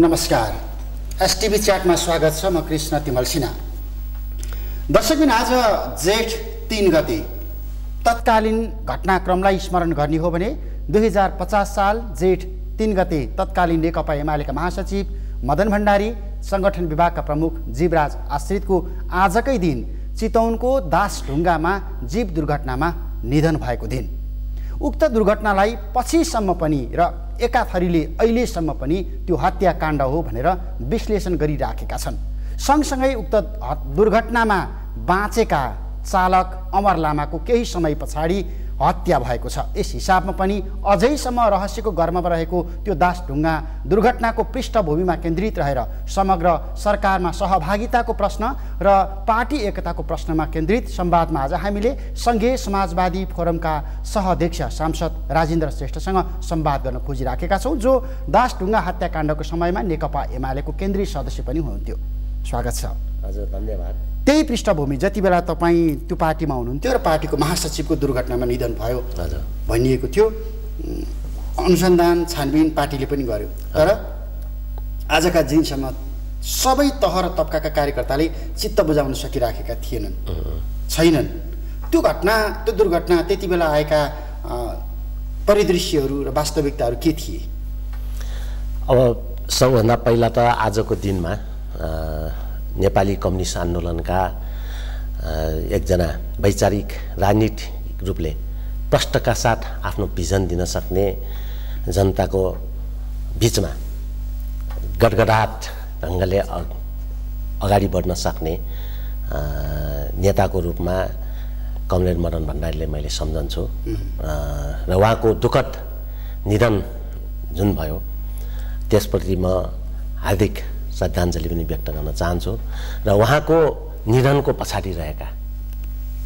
नमस्कार। एसटिभी च्याटमा स्वागत छ म कृष्ण तिमल सिन्हा। दर्शकबिन आज जेठ तिन गते। तत्कालीन घटनाक्रमलाई स्मरण गर्ने हो भने दुई हजार पचास साल जेठ तिन गते तत्कालीन नेकपा एमालेका महासचिव मदन भण्डारी सङ्गठन विभागका प्रमुख जीवराज आश्रितको आजकै दिन चितौनको दासढुङ्गामा जीव दुर्घटनामा निधन भएको दिन। उक्त दुर्घटनालाई पछिसम्म पनि र एकाथरीले अहिलेसम्म पनि त्यो हत्याकाण्ड हो भनेर विश्लेषण गरिराखेका छन्। सँगसँगै उक्त दुर्घटनामा बाँचेका चालक अमर लामाको केही समय पछाडि हत्या भएको छ। यस हिसाबमा पनि अझैसम्म रहस्यको गर्ममा रहेको त्यो दासढुङ्गा दुर्घटनाको पृष्ठभूमिमा केन्द्रित रहेर समग्र सरकारमा सहभागिताको प्रश्न र पार्टी एकताको प्रश्नमा केन्द्रित संवादमा आज हामीले सङ्घीय समाजवादी फोरमका सहअध्यक्ष सांसद राजेन्द्र श्रेष्ठसँग संवाद गर्न खोजिराखेका छौँ जो दासढुङ्गा हत्याकाण्डको समयमा नेकपा एमालेको केन्द्रीय सदस्य पनि हुनुहुन्थ्यो। स्वागत छ। हजुर धन्यवाद। त्यही पृष्ठभूमि जति बेला तपाईँ त्यो पार्टीमा हुनुहुन्थ्यो र पार्टीको महासचिवको दुर्घटनामा निधन भयो भनिएको थियो अनुसन्धान छानबिन पार्टीले पनि गर्यो। तर आजका दिनसम्म सबै तह र तबकाका कार्यकर्ताले चित्त बुझाउन सकिराखेका थिएनन्। छैनन्। त्यो घटना त्यो दुर्घटना त्यति बेला आएका परिदृश्यहरू र वास्तविकताहरू के थिए? अब सबभन्दा पहिला त आजको दिनमा नेपाली कम्युनिस्ट आन्दोलनका एकजना वैचारिक राजनीतिक रूपले प्रष्टका साथ आफ्नो भिजन दिन सक्ने जनताको बिचमा गडगडाट ढङ्गले अगाडि बढ्न सक्ने नेताको रूपमा कमरेड मदन भण्डारीले मैले सम्झन्छु। र उहाँको दुःखद निधन जुन भयो त्यसप्रति म हार्दिक श्रद्धाञ्जली पनि व्यक्त गर्न चाहन्छु। र उहाँको निधनको पछाडि रहेका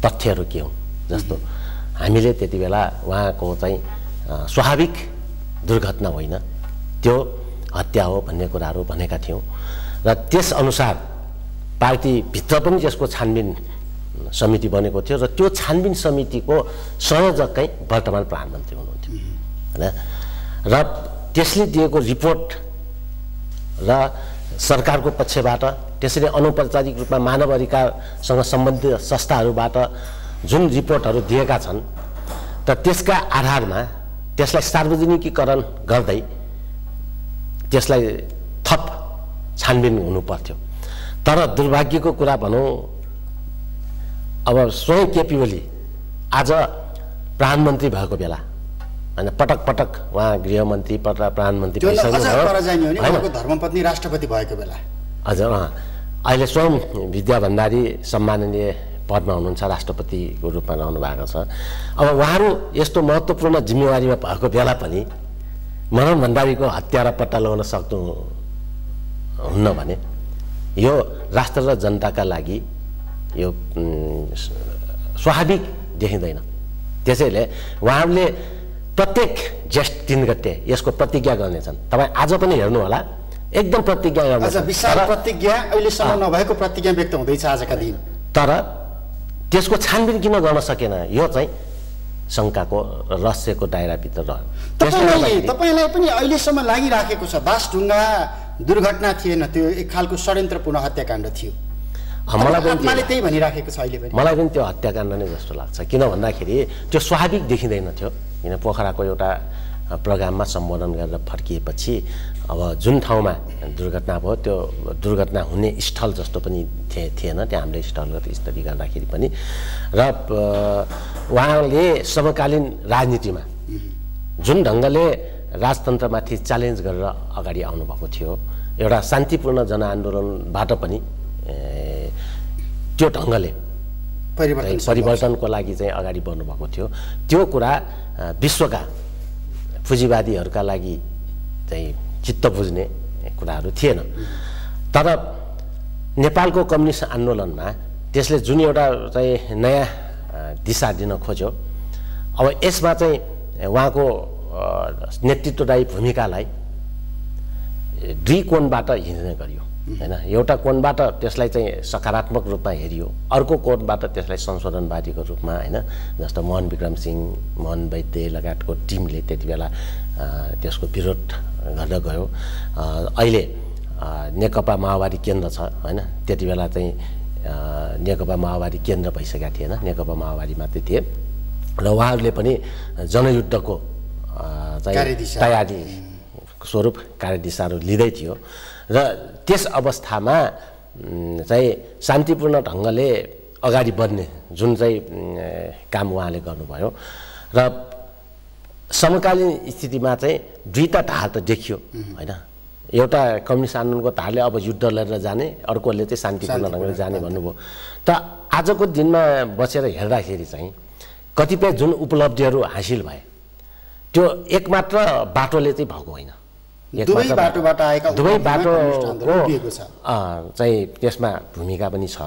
तथ्यहरू के हुन्? जस्तो हामीले त्यति बेला उहाँको चाहिँ स्वाभाविक दुर्घटना होइन त्यो हत्या हो भन्ने कुराहरू भनेका थियौँ। र त्यसअनुसार पार्टीभित्र पनि त्यसको छानबिन समिति बनेको थियो र त्यो छानबिन समितिको संयोजकै वर्तमान प्रधानमन्त्री हुनुहुन्थ्यो। होइन? र त्यसले दिएको रिपोर्ट र सरकारको पक्षबाट त्यसरी अनौपचारिक रूपमा मानव अधिकारसँग सम्बन्धित संस्थाहरूबाट जुन रिपोर्टहरू दिएका छन् त त्यसका आधारमा त्यसलाई सार्वजनिकीकरण गर्दै त्यसलाई थप छानबिन हुनु पर्थ्यो तर दुर्भाग्यको कुरा भनौँ अब स्वयं केपी ओली आज प्रधानमन्त्री भएको बेला होइन पटक पटक। उहाँ गृहमन्त्री पटक प्रधानमन्त्री धर्मपत्नी राष्ट्रपति भएको बेला। हजुर अहिले स्वयं विद्या भण्डारी सम्माननीय पदमा हुनुहुन्छ राष्ट्रपतिको रूपमा रहनु भएको छ। अब उहाँहरू यस्तो महत्त्वपूर्ण जिम्मेवारीमा भएको बेला पनि मनोहर भण्डारीको हत्या र पत्ता लगाउन सक्नु हुन्न भने यो राष्ट्र र जनताका लागि यो स्वाभाविक देखिँदैन। त्यसैले उहाँहरूले प्रत्येक ज्येष्ठ तिन गते यसको प्रतिज्ञा गर्नेछन्। तपाईँ आज पनि हेर्नु होला एकदम प्रतिज्ञा विशाल प्रतिज्ञा अहिलेसम्म नभएको प्रतिज्ञा व्यक्त हुँदैछ आजका दिन। तर त्यसको छानबिन किन गर्न सकेन? यो चाहिँ शङ्काको रहस्यको दायराभित्र रह्यो। तपाईँलाई पनि अहिलेसम्म लागिराखेको छ। बासढुङ्गा दुर्घटना थिएन। त्यो एक खालको षड्यन्त्रपूर्ण हत्याकाण्ड थियो। मलाई पनि त्यही भनिराखेको छ अहिले पनि। मलाई पनि त्यो हत्याकाण्ड नै जस्तो लाग्छ। किन भन्दाखेरि त्यो स्वाभाविक देखिँदैन थियो। किन पोखराको एउटा प्रोग्राममा सम्बोधन गरेर फर्किएपछि अब जुन ठाउँमा दुर्घटना भयो त्यो दुर्घटना हुने स्थल जस्तो पनि थिए थिएन। त्यहाँ हामीले स्थलगत स्टडी गर्दाखेरि पनि। र उहाँले समकालीन राजनीतिमा जुन ढङ्गले राजतन्त्रमाथि च्यालेन्ज गरेर अगाडि आउनुभएको थियो एउटा शान्तिपूर्ण जनआन्दोलनबाट पनि त्यो ढङ्गले परिवर्तनको लागि चाहिँ अगाडि बढ्नुभएको थियो। त्यो कुरा विश्वका पुँजीवादीहरूका लागि चाहिँ चित्त बुझ्ने कुराहरू थिएन। तर नेपालको कम्युनिस्ट आन्दोलनमा त्यसले जुन एउटा चाहिँ नयाँ दिशा दिन खोज्यो अब यसमा चाहिँ उहाँको नेतृत्वदायी भूमिकालाई दुई कोणबाट हिँड्ने गरियो। होइन? एउटा कोणबाट त्यसलाई चाहिँ सकारात्मक रूपमा हेरियो। अर्को कोणबाट त्यसलाई संशोधनवादीको रूपमा होइन? जस्तो मोहन विक्रम सिंह मोहन वैद्य लगायतको टिमले त्यति बेला त्यसको विरोध गर्न गयो। अहिले नेकपा माओवादी केन्द्र छ होइन? त्यति बेला चाहिँ नेकपा माओवादी केन्द्र भइसकेका थिएन नेकपा माओवादी मात्रै थिए। र उहाँहरूले पनि जनयुद्धको चाहिँ। तयारी स्वरूप कार्यदिशाहरू लिँदै थियो। र त्यस अवस्थामा चाहिँ शान्तिपूर्ण ढङ्गले अगाडि बढ्ने जुन चाहिँ काम उहाँले गर्नुभयो। र समकालीन स्थितिमा चाहिँ दुईवटा ढाल त देखियो होइन? एउटा कम्युनिस्ट आन्दोलनको ढालले अब युद्ध लडेर जाने अर्कोले चाहिँ शान्तिपूर्ण ढङ्गले जाने। भन्नुभयो। त आजको दिनमा बसेर हेर्दाखेरि चाहिँ कतिपय जुन उपलब्धिहरू हासिल भए त्यो एकमात्र बाटोले चाहिँ भएको होइन। दुवै बाटोबाट आएका दुवै। अँ, चाहिँ त्यसमा भूमिका पनि छ।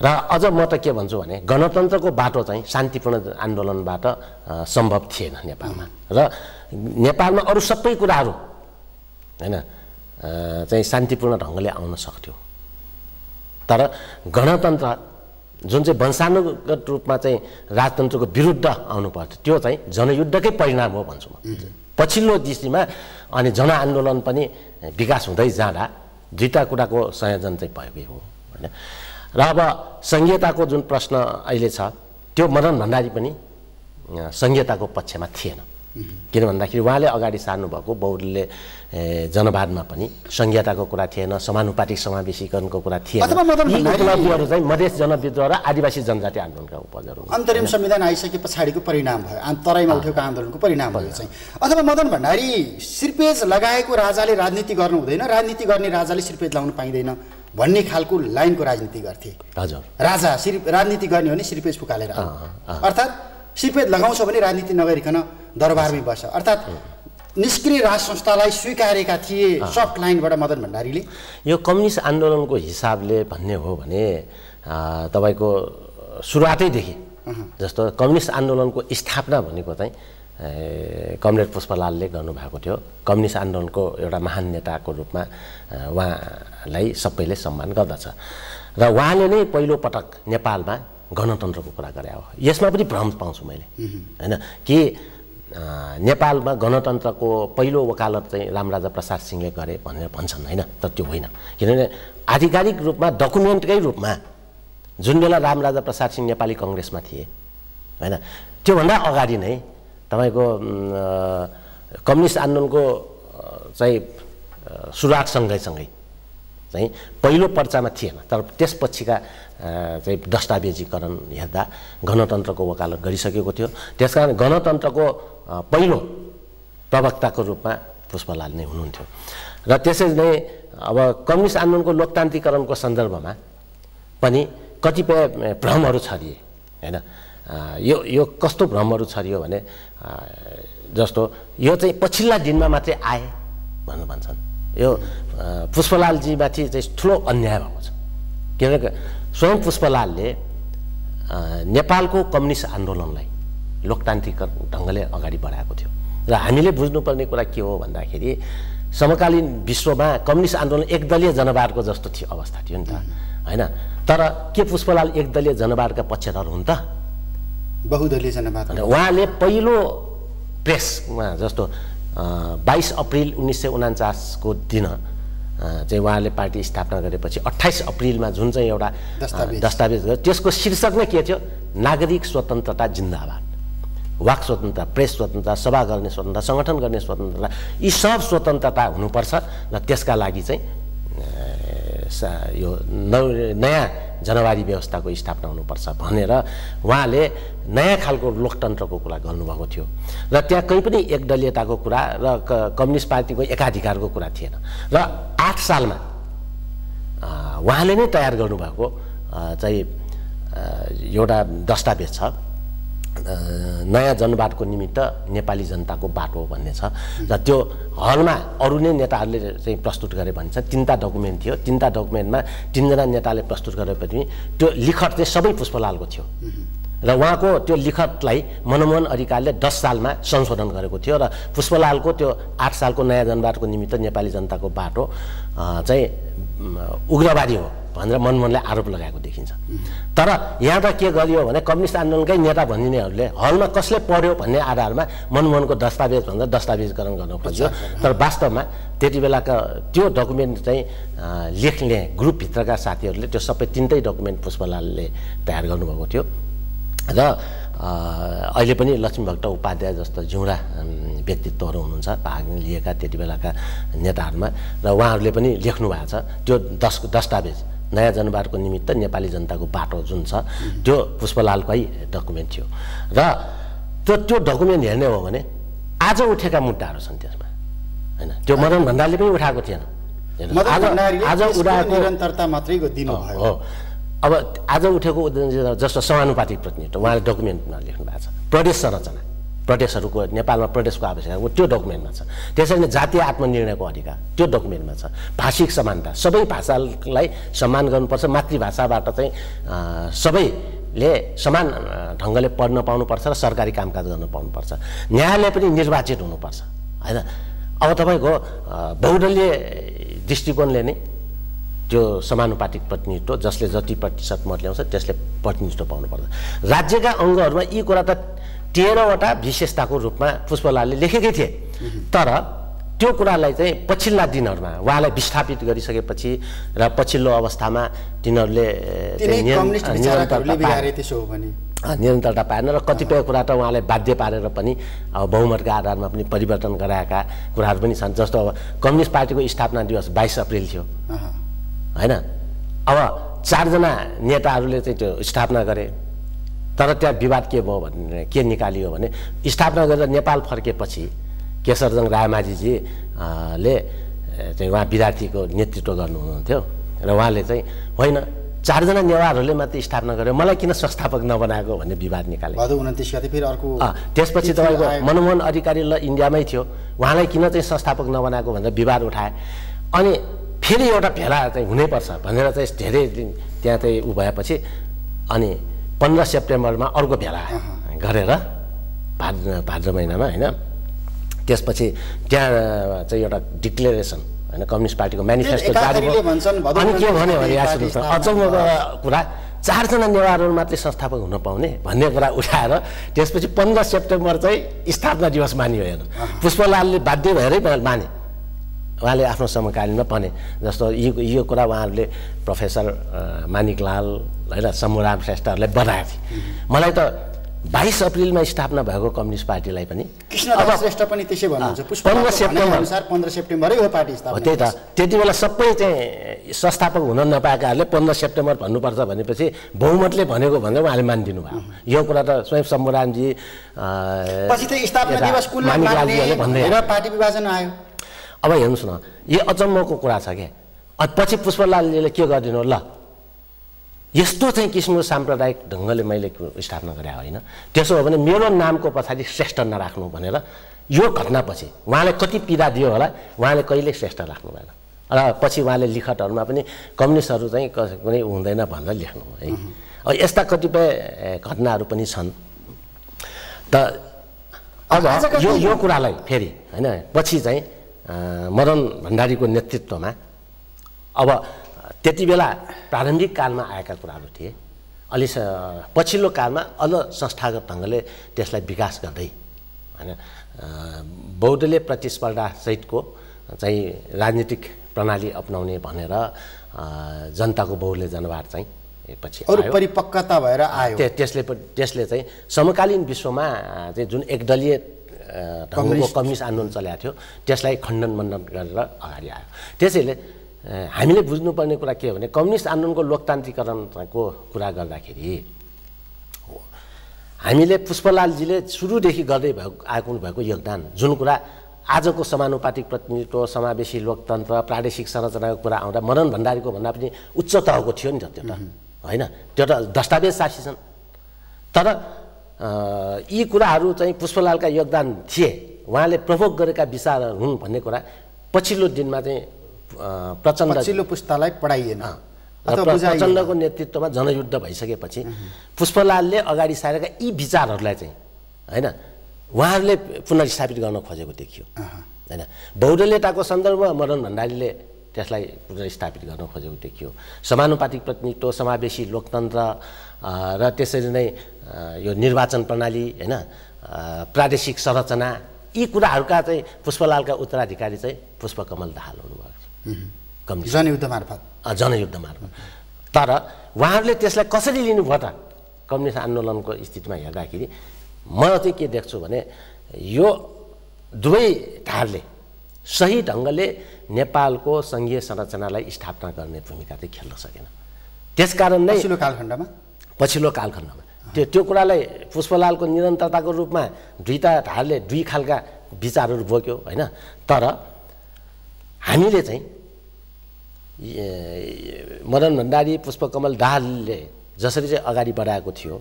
र अझ म त के भन्छु भने गणतन्त्रको बाटो चाहिँ शान्तिपूर्ण आन्दोलनबाट सम्भव थिएन नेपालमा। र नेपालमा अरू सबै कुराहरू होइन चाहिँ शान्तिपूर्ण ढङ्गले आउन सक्थ्यो। तर गणतन्त्र जुन चाहिँ वंशानुगत रूपमा चाहिँ राजतन्त्रको विरुद्ध आउनु पर्थ्यो त्यो चाहिँ जनयुद्धकै परिणाम हो भन्छु म। पछिल्लो दृष्टिमा अनि जनआन्दोलन पनि विकास हुँदै जाँदा दुईवटा कुराको संयोजन चाहिँ भएकै हो होइन? र अब सङ्घीयताको जुन प्रश्न अहिले छ त्यो मदन भण्डारी पनि सङ्घीयताको पक्षमा थिएन। किन भन्दाखेरि उहाँले अगाडि सार्नुभएको ए, जनवादमा पनि सङ्घीयताको कुरा थिएन समानुपातिक समावेशीकरणको कुरा थिएन। चाहिँ मधेस जनविद्रोह र आदिवासी जनजाति आन्दोलनका उपजहरू। अन्तरिम संविधान आइसके पछाडिको परिणाम भयो। तराईमा उठेको आन्दोलनको परिणाम भयो चाहिँ। अथवा मदन भण्डारी सिर्पेज लगाएको राजाले राजनीति गर्नु हुँदैन राजनीति गर्ने राजाले सिर्पेज लाउनु पाइँदैन भन्ने खालको लाइनको राजनीति गर्थे। हजुर। राजा सिर राजनीति गर्ने हो भने सिर्पेज फुकालेर। अर्थात् सिर्पेज लगाउँछ भने राजनीति नगरिकन दरबारमै बस्छ। अर्थात् निष्क्रिय राज संस्थालाई स्वीकारेका थिए सफ्ट लाइनबाट मदन भण्डारीले। यो कम्युनिस्ट आन्दोलनको हिसाबले भन्ने हो भने तपाईँको सुरुवातैदेखि जस्तो कम्युनिस्ट आन्दोलनको स्थापना भनेको चाहिँ कमरेड पुष्पलालले गर्नुभएको थियो। कम्युनिस्ट आन्दोलनको एउटा महान नेताको रूपमा उहाँलाई सबैले सम्मान गर्दछ। र उहाँले नै पहिलो पटक नेपालमा गणतन्त्रको कुरा गरे हो। यसमा पनि भ्रम पाउँछु मैले। होइन कि नेपालमा गणतन्त्रको पहिलो वकालत चाहिँ रामराजा प्रसाद सिंहले गरे भनेर भन्छन् होइन? तर त्यो होइन। किनभने आधिकारिक रूपमा डकुमेन्टकै रूपमा जुन बेला रामराजा प्रसाद सिंह नेपाली कङ्ग्रेसमा थिए होइन? त्योभन्दा अगाडि नै तपाईँको कम्युनिस्ट आन्दोलनको चाहिँ सुरुवात सँगैसँगै चाहिँ पहिलो पर्चामा थिएन। तर त्यसपछिका चाहिँ दस्तावेजीकरण हेर्दा गणतन्त्रको वकालत गरिसकेको थियो। त्यसकारण गणतन्त्रको पहिलो प्रवक्ताको रूपमा पुष्पलाल नै हुनुहुन्थ्यो। र त्यसरी नै अब कम्युनिस्ट आन्दोलनको लोकतान्त्रिकरणको सन्दर्भमा पनि कतिपय भ्रमहरू छरिए होइन? यो यो कस्तो भ्रमहरू छरियो भने जस्तो यो चाहिँ पछिल्ला दिनमा मात्रै आए भनेर भन्छन्। यो पुष्पलालजीमाथि चाहिँ ठुलो अन्याय भएको छ। किनकि स्वयं पुष्पलालले नेपालको कम्युनिस्ट आन्दोलनलाई लोकतान्त्रिक ढङ्गले अगाडि बढाएको थियो। र हामीले बुझ्नुपर्ने कुरा के हो भन्दाखेरि समकालीन विश्वमा कम्युनिस्ट आन्दोलन एकदलीय जनवादको जस्तो थियो अवस्था थियो नि त होइन? तर के पुष्पलाल एकदलीय जनवादका पक्षधर हुन् त? बहुदलीय जनवाद। उहाँले पहिलो प्रेसमा जस्तो बाइस अप्रिल उन्नाइस सय उनान्चासको दिन चाहिँ उहाँले पार्टी स्थापना गरेपछि अट्ठाइस अप्रिलमा जुन चाहिँ एउटा दस्तावेज। गर्यो त्यसको शीर्षक नै के थियो नागरिक स्वतन्त्रता जिन्दाबाद वाक स्वतन्त्रता प्रेस स्वतन्त्रता सभा गर्ने स्वतन्त्रता सङ्गठन गर्ने स्वतन्त्रता यी सब स्वतन्त्रता हुनुपर्छ र त्यसका लागि चाहिँ यो नयाँ जनवादी व्यवस्थाको स्थापना हुनुपर्छ भनेर उहाँले नयाँ खालको लोकतन्त्रको कुरा गर्नुभएको थियो। र त्यहाँ कहीँ पनि एकदलीयताको कुरा र कम्युनिस्ट पार्टीको एकाधिकारको कुरा थिएन। र आठ सालमा उहाँले नै तयार गर्नुभएको चाहिँ एउटा दस्तावेज छ। नयाँ जनवादको निमित्त नेपाली जनताको बाटो भन्ने छ। र त्यो हलमा अरू नै नेताहरूले चाहिँ प्रस्तुत गरे भन्छ तिनवटा डकुमेन्ट थियो। तिनवटा डकुमेन्टमा तिनजना नेताले प्रस्तुत गरे पनि त्यो लिखत चाहिँ सबै पुष्पलालको थियो। र उहाँको त्यो लिखतलाई मनमोहन अधिकारले दस सालमा संशोधन गरेको थियो र पुष्पलालको त्यो आठ सालको नयाँ जनवादको निमित्त नेपाली जनताको बाटो चाहिँ उग्रवादी हो। भनेर मनमनले आरोप लगाएको देखिन्छ। तर यहाँ त के गरियो भने कम्युनिस्ट आन्दोलनकै नेता भनिनेहरूले हलमा कसले पढ्यो भन्ने आधारमा मनमोहनको दस्तावेज भन्दा दस्तावेजकरण गर्न खोज्यो। तर वास्तवमा त्यति बेलाका त्यो डकुमेन्ट चाहिँ लेख्ने ग्रुपभित्रका साथीहरूले त्यो सबै तिनटै डकुमेन्ट पुष्पलालले तयार गर्नुभएको थियो। र अहिले पनि लक्ष्मीभक्त उपाध्याय जस्तो जिउडा व्यक्तित्वहरू हुनुहुन्छ भाग लिएका त्यति बेलाका नेताहरूमा। र उहाँहरूले पनि लेख्नु भएको छ त्यो दस दस्तावेज। नयाँ जनवारको निमित्त नेपाली जनताको बाटो जुन छ त्यो पुष्पलालकै डकुमेन्ट थियो। र त्यो त्यो डकुमेन्ट हेर्ने हो भने आज उठेका मुद्दाहरू छन् त्यसमा होइन? त्यो मदन भण्डारले पनि उठाएको थिएन। आज उठाएको हो अब आज उठेको जस्तो समानुपातिक प्रतिनिधित्व उहाँले डकुमेन्टमा लेख्नु भएको छ। प्रदेश संरचना। प्रदेशहरूको नेपालमा प्रदेशको आवश्यकता त्यो डकुमेन्टमा छ। त्यसरी नै जातीय आत्मनिर्णयको अधिकार त्यो डकुमेन्टमा छ। भाषिक समानता सबै भाषालाई सम्मान गर्नुपर्छ। मातृभाषाबाट चाहिँ सबैले समान ढङ्गले पढ्न पाउनुपर्छ र सरकारी कामकाज गर्न पाउनुपर्छ। न्यायालय पनि निर्वाचित हुनुपर्छ। होइन? अब तपाईँको बहुदलीय दृष्टिकोणले नै त्यो समानुपातिक प्रतिनिधित्व जसले जति प्रतिशत मत ल्याउँछ त्यसले प्रतिनिधित्व पाउनुपर्छ। राज्यका अङ्गहरूमा यी कुरा त तेह्रवटा विशेषताको रूपमा पुष्पलालले लेखेकै थिए। तर त्यो कुरालाई चाहिँ पछिल्ला दिनहरूमा उहाँलाई विस्थापित गरिसकेपछि र पछिल्लो अवस्थामा तिनीहरूले निरन्तरता पाएन र कतिपय कुरा त उहाँलाई बाध्य पारेर पनि अब बहुमतका आधारमा पनि परिवर्तन गराएका कुराहरू पनि छन्। जस्तो अब कम्युनिस्ट पार्टीको स्थापना दिवस बाइस अप्रिल थियो। होइन? अब चारजना नेताहरूले चाहिँ त्यो स्थापना गरे। तर त्यहाँ विवाद के भयो भने के निकालियो भने स्थापना गरेर नेपाल फर्केपछि केशरजङ रायमाझीजी ले चाहिँ उहाँ विद्यार्थीको नेतृत्व गर्नुहुन्थ्यो र उहाँले चाहिँ होइन चारजना नेवारहरूले मात्रै स्थापना गर्यो। मलाई किन संस्थापक नबनाएको भन्ने विवाद निकाले त्यसपछि तपाईँको मनमोहन अधिकारी ल इन्डियामै थियो। उहाँलाई किन चाहिँ संस्थापक नबनाएको भनेर विवाद उठाए। अनि फेरि एउटा भेला चाहिँ हुनैपर्छ भनेर चाहिँ धेरै दिन त्यहाँ चाहिँ ऊ भएपछि अनि पन्ध्र सेप्टेम्बरमा अर्को भेला गरेर भाद्र भाद्र महिनामा होइन? त्यसपछि त्यहाँ चाहिँ एउटा डिक्लेरेसन होइन? कम्युनिस्ट पार्टीको मेनिफेस्टो जारी भयो। अनि के भन्यो भने यहाँ सुन्नुहोस् अचम्मको कुरा चारजना नेवारहरू मात्रै संस्थापक हुन पाउने भन्ने कुरा उठाएर त्यसपछि पन्ध्र सेप्टेम्बर चाहिँ स्थापना दिवस मानियो हेर्नु। पुष्पलालले बाध्य भएरै माने। उहाँले आफ्नो समकालीनमा भने जस्तो यो यो कुरा उहाँहरूले प्रोफेसर मानिकलाल होइन शम्भुराम श्रेष्ठहरूलाई बनाएको थिए मलाई त बाइस अप्रिलमा स्थापना भएको कम्युनिस्ट पार्टीलाई पनि श्रेष्ठ पनि त्यसै भन्नुहुन्छ। पन्ध्र सेप्टेम्बर। पन्ध्र सेप्टेम्बरै हो पार्टी त्यही त। त्यति बेला सबै चाहिँ संस्थापक हुन नपाएकाहरूले पन्ध्र सेप्टेम्बर भन्नुपर्छ भनेपछि बहुमतले भनेको भनेर उहाँले मानिदिनु भयो। यो कुरा त स्वयं शम्भुरामजी भन्दै पार्टी विभाजन आयो। अब हेर्नुहोस् न यो अचम्मको कुरा छ क्या पछि पुष्पलालले के गरिदिनु? ल। यस्तो चाहिँ किसिमको साम्प्रदायिक ढङ्गले मैले स्थापना गरे होइन। त्यसो हो भने मेरो नामको पछाडि श्रेष्ठ नराख्नु भनेर यो घटनापछि उहाँले कति पीडा दियो होला उहाँले कहिले श्रेष्ठ राख्नु भएन। र पछि उहाँले लिखटहरूमा पनि कम्युनिस्टहरू चाहिँ कुनै हुँदैन भनेर लेख्नु है। अब यस्ता कतिपय घटनाहरू पनि छन्। त अब यो यो कुरालाई फेरि होइन पछि चाहिँ मदन भण्डारीको नेतृत्वमा अब त्यति बेला प्रारम्भिक कालमा आएका कुराहरू थिए। अलि पछिल्लो कालमा अल संस्थागत ढङ्गले त्यसलाई विकास गर्दै होइन बौद्धले प्रतिस्पर्धासहितको चाहिँ राजनीतिक प्रणाली अप्नाउने भनेर जनताको बहुल्य जनवार चाहिँ पछि अरू परिपक्वता भएर आयो। त्यसले त्यसले चाहिँ समकालीन विश्वमा चाहिँ जुन एकदलीय ढङ्गको कम्युनिस्ट आन्दोलन चलाएको थियो। त्यसलाई खण्डन मण्डन गरेर अगाडि आयो। त्यसैले हामीले बुझ्नुपर्ने कुरा के हो भने कम्युनिस्ट आन्दोलनको लोकतान्त्रिकरणको कुरा गर्दाखेरि हामीले पुष्पलालजीले सुरुदेखि गर्दै भएको आएको भएको योगदान जुन कुरा आजको समानुपातिक प्रतिनिधित्व समावेशी लोकतन्त्र प्रादेशिक संरचनाको कुरा आउँदा मदन भण्डारीको भन्दा पनि उच्च तहको थियो नि त त्यो त। होइन? त्यो त दस्तावेज साक्षी छन्। तर यी कुराहरू चाहिँ पुष्पलालका योगदान थिए। उहाँले प्रभोग गरेका विचारहरू हुन् भन्ने कुरा पछिल्लो दिनमा चाहिँ प्रचण्ड पछिल्लो पुस्तालाई पढाइएन प्रचण्डको नेतृत्वमा जनयुद्ध भइसकेपछि पुष्पलालले अगाडि सारेका यी विचारहरूलाई चाहिँ होइन उहाँहरूले पुनर्स्थापित गर्न खोजेको देखियो। होइन बौद्धलेताको सन्दर्भमा मदन भण्डारीले त्यसलाई पुनर्स्थापित गर्न खोजेको देखियो। समानुपातिक प्रतिनिधित्व समावेशी लोकतन्त्र र त्यसरी नै यो निर्वाचन प्रणाली होइन प्रादेशिक संरचना यी कुराहरूका चाहिँ पुष्पलालका उत्तराधिकारी चाहिँ पुष्पकमल दाहाल हुनुभएको छ जनयुद्ध मार्फत। जनयुद्ध मार्फत। तर उहाँहरूले त्यसलाई कसरी लिनुभयो त? कम्युनिस्ट आन्दोलनको स्थितिमा हेर्दाखेरि म चाहिँ के देख्छु भने यो दुवै धारले सही ढङ्गले नेपालको सङ्घीय संरचनालाई स्थापना गर्ने भूमिका चाहिँ खेल्न सकेन। त्यसकारण नै कालखण्डमा? पछिल्लो कालखण्डमा त्यो त्यो कुरालाई पुष्पलालको निरन्तरताको रूपमा दुईवटा ढाडले दुई खालका विचारहरू बोक्यो होइन? तर हामीले चाहिँ मदन भण्डारी पुष्पकमल दाहालले जसरी चाहिँ अगाडि बढाएको थियो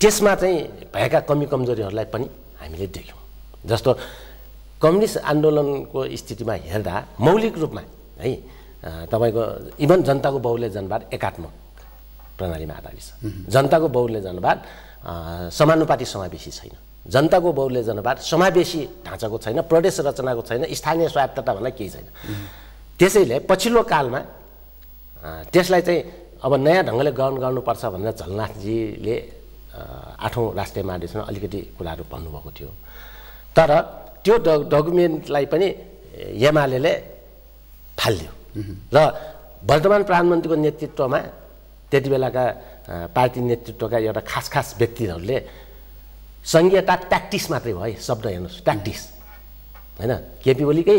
त्यसमा चाहिँ भएका कमी कमजोरीहरूलाई पनि हामीले देख्यौँ। जस्तो कम्युनिस्ट आन्दोलनको स्थितिमा हेर्दा मौलिक रूपमा है तपाईँको इभन जनताको बहुल्य जनवाद एकात्मक प्रणालीमा आधारित छ। जनताको बहुल्य जनवाद समानुपातिक समावेशी छैन। जनताको बहुल्य जनवाद समावेशी ढाँचाको छैन प्रदेश रचनाको छैन स्थानीय स्वायत्तता भन्दा केही छैन। त्यसैले पछिल्लो कालमा त्यसलाई चाहिँ अब नयाँ ढङ्गले ग्रहण गर्नुपर्छ भनेर झलनाथजीले आठौँ राष्ट्रिय महाधिवेशनमा अलिकति कुराहरू भन्नुभएको थियो। तर त्यो ड डकुमेन्टलाई पनि एमाले फालिदियो। र वर्तमान प्रधानमन्त्रीको नेतृत्वमा त्यति बेलाका पार्टी नेतृत्वका एउटा खास खास व्यक्तिहरूले सङ्घीयता ट्याक्टिस मात्रै भयो है शब्द हेर्नुहोस् ट्याक्टिस होइन केपी ओलीकै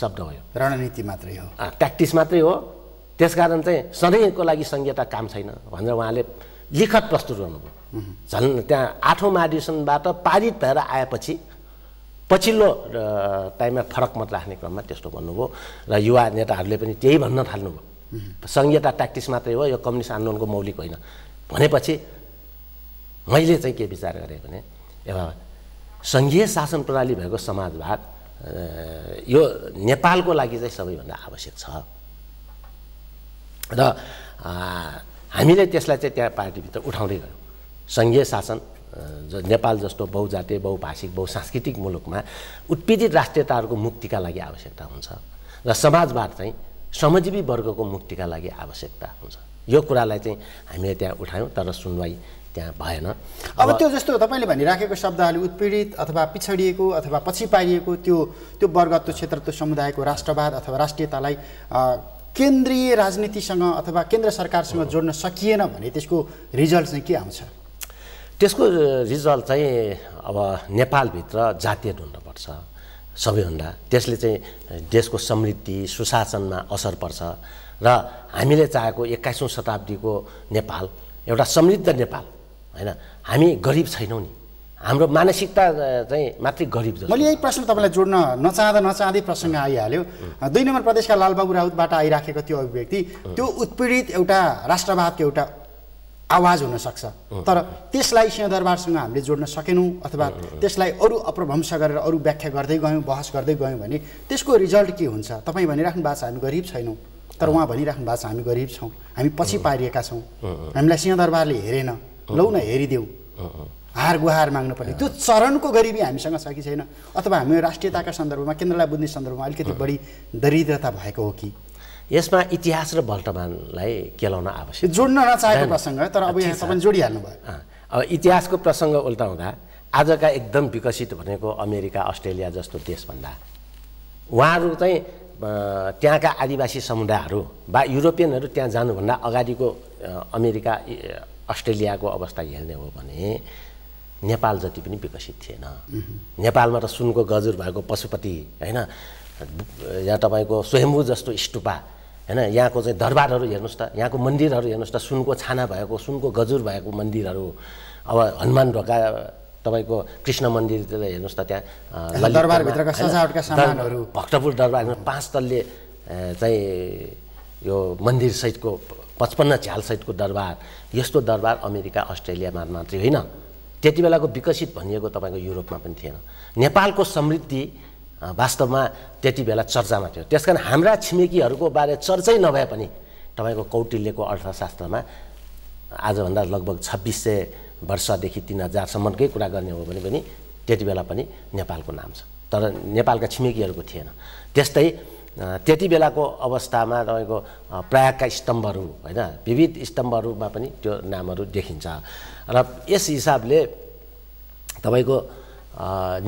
शब्द हो रणनीति मात्रै हो। ट्याक्टिस मात्रै हो। त्यसकारण चाहिँ सधैँको लागि सङ्घीयता काम छैन भनेर उहाँले लिखत प्रस्तुत गर्नुभयो। झन् त्यहाँ आठौँ महाधिवेशनबाट पारित भएर आएपछि पछिल्लो टाइममा फरक मत राख्ने क्रममा त्यस्तो भन्नुभयो। र युवा नेताहरूले पनि त्यही भन्न थाल्नुभयो। सङ्घीयता ट्याक्टिस मात्रै हो यो कम्युनिस्ट आन्दोलनको मौलिक होइन। भनेपछि मैले चाहिँ के विचार गरेँ भने एउटा सङ्घीय शासन प्रणाली भएको समाजवाद यो नेपालको लागि चाहिँ सबैभन्दा आवश्यक छ। र हामीले त्यसलाई चाहिँ त्यहाँ पार्टीभित्र उठाउँदै गयौँ। सङ्घीय शासन नेपाल जस्तो बहुजातीय बहुभाषिक बहुसांस्कृतिक मुलुकमा उत्पीडित राष्ट्रियताहरूको मुक्तिका लागि आवश्यकता हुन्छ। र समाजवाद चाहिँ श्रमजीवी वर्गको मुक्तिका लागि आवश्यकता हुन्छ। यो कुरालाई चाहिँ हामीले त्यहाँ उठायौँ तर सुनवाई त्यहाँ भएन। अब त्यो जस्तो तपाईँले भनिराखेको शब्दहरूले उत्पीडित अथवा पिछडिएको अथवा पछि पारिएको त्यो त्यो वर्ग त्यो क्षेत्र त्यो समुदायको राष्ट्रवाद अथवा राष्ट्रियतालाई केन्द्रीय राजनीतिसँग अथवा केन्द्र सरकारसँग जोड्न सकिएन भने त्यसको रिजल्ट चाहिँ के आउँछ? त्यसको रिजल्ट चाहिँ अब नेपालभित्र जातीय ढुन्नुपर्छ सबैभन्दा। त्यसले चाहिँ देशको समृद्धि सुशासनमा असर पर्छ। र हामीले चाहेको एक्काइसौँ शताब्दीको नेपाल एउटा समृद्ध नेपाल होइन? हामी गरिब छैनौँ नि। हाम्रो मानसिकता चाहिँ मात्रै गरिब जस्तो। मैले यही प्रश्न तपाईँलाई जोड्न नचाहँदा नचाहँदै प्रसङ्ग आइहाल्यो। दुई नम्बर प्रदेशका लालबाबु राउतबाट आइराखेको त्यो अभिव्यक्ति त्यो उत्पीडित एउटा राष्ट्रवादको एउटा आवाज हुनसक्छ तर त्यसलाई सिंहदरबारसँग हामीले जोड्न सकेनौँ अथवा त्यसलाई अरू अप्रभंश गरेर अरू व्याख्या गर्दै गयौँ बहस गर्दै गयौँ भने त्यसको रिजल्ट के हुन्छ? तपाईँ भनिराख्नु भएको छ हामी गरिब छैनौँ। तर उहाँ भनिराख्नु भएको छ हामी गरिब छौँ। हामी पछि पारिएका छौँ। हामीलाई सिंहदरबारले हेरेन। लौ न हेरिदेऊ। हार गुहार माग्नु पर्ने त्यो चरणको गरिबी हामीसँग छ कि छैन? अथवा हामी राष्ट्रियताका सन्दर्भमा केन्द्रलाई बुझ्ने सन्दर्भमा अलिकति बढी दरिद्रता भएको हो कि? यसमा इतिहास र वर्तमानलाई केलाउन आवश्यक जोड्न नचाहेको प्रसङ्ग तर अब यहाँ जोडिहाल्नु भयो अब इतिहासको प्रसङ्ग उल्टाउँदा आजका एकदम विकसित भनेको अमेरिका अस्ट्रेलिया जस्तो देशभन्दा उहाँहरू चाहिँ त्यहाँका आदिवासी समुदायहरू वा युरोपियनहरू त्यहाँ जानुभन्दा अगाडिको अमेरिका अस्ट्रेलियाको अवस्था हेर्ने हो भने नेपाल जति पनि विकसित थिएन। नेपालमा त सुनको गजुर भएको पशुपति होइन? यहाँ तपाईँको स्वयम्भू जस्तो स्टुपा होइन यहाँको चाहिँ दरबारहरू हेर्नुहोस् त यहाँको मन्दिरहरू हेर्नुहोस् त सुनको छाना भएको सुनको गजुर भएको मन्दिरहरू। अब हनुमान ढोका तपाईँको कृष्ण मन्दिर हेर्नुहोस् त त्यहाँ दरबारभित्रका सजावटका सामानहरू। भक्तपुर दरबार पाँच तलले चाहिँ यो मन्दिरसहितको पचपन्न झ्यालसहितको दरबार। यस्तो दरबार अमेरिका अस्ट्रेलियामा मात्रै होइन। त्यति बेलाको विकसित भनिएको तपाईँको युरोपमा पनि थिएन। नेपालको समृद्धि वास्तवमा त्यति बेला चर्चामा थियो। त्यस कारण हाम्रा छिमेकीहरूको बारे चर्चै नभए पनि तपाईँको कौटिल्यको अर्थशास्त्रमा आजभन्दा लगभग छब्बिस सय वर्षदेखि तिन हजारसम्मकै कुरा गर्ने हो भने पनि त्यति बेला पनि नेपालको नाम छ। तर नेपालका छिमेकीहरूको थिएन। त्यस्तै त्यति बेलाको अवस्थामा तपाईँको प्रयागका स्तम्भहरू होइन विविध स्तम्भहरूमा पनि त्यो नामहरू देखिन्छ। र यस हिसाबले तपाईँको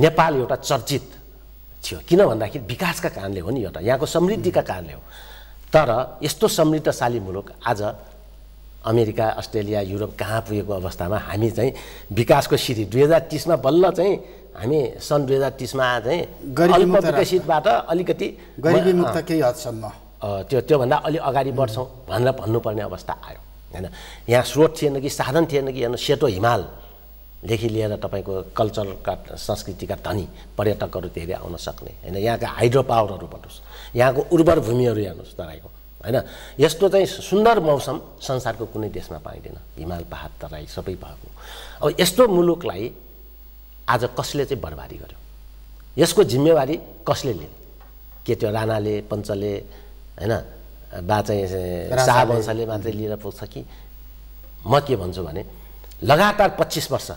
नेपाल एउटा चर्चित थियो। किन भन्दाखेरि विकासका कारणले हो नि एउटा यहाँको समृद्धिका कारणले हो। तर यस्तो समृद्धशाली मुलुक आज अमेरिका अस्ट्रेलिया युरोप कहाँ पुगेको अवस्थामा हामी चाहिँ विकासको सिँढी दुई हजार तिसमा बल्ल चाहिँ हामी सन् दुई हजार तिसमा चाहिँ अल्पविकसितबाट अलिकति गरिबी मुक्त केही हदसम्म। त्यो त्योभन्दा अलि अगाडि बढ्छौँ भनेर भन्नुपर्ने अवस्था आयो। होइन? यहाँ स्रोत थिएन कि साधन थिएन कि हेर्नु सेतो हिमालदेखि लिएर तपाईँको कल्चरका संस्कृतिका धनी पर्यटकहरू धेरै आउन सक्ने। होइन यहाँका हाइड्रो पावरहरू भन्नुहोस् यहाँको उर्वर भूमिहरू हेर्नुहोस् तराईको। होइन यस्तो चाहिँ सुन्दर मौसम संसारको कुनै देशमा पाइँदैन। हिमाल पहाड तराई सबै भएको। अब यस्तो मुलुकलाई आज कसले चाहिँ बर्बादी गर्यो? यसको जिम्मेवारी कसले लिने के त्यो राणाले पञ्चले होइन बा चाहिँ शाहवंशले मात्रै लिएर पुग्छ कि? म के भन्छु भने लगातार पच्चिस वर्ष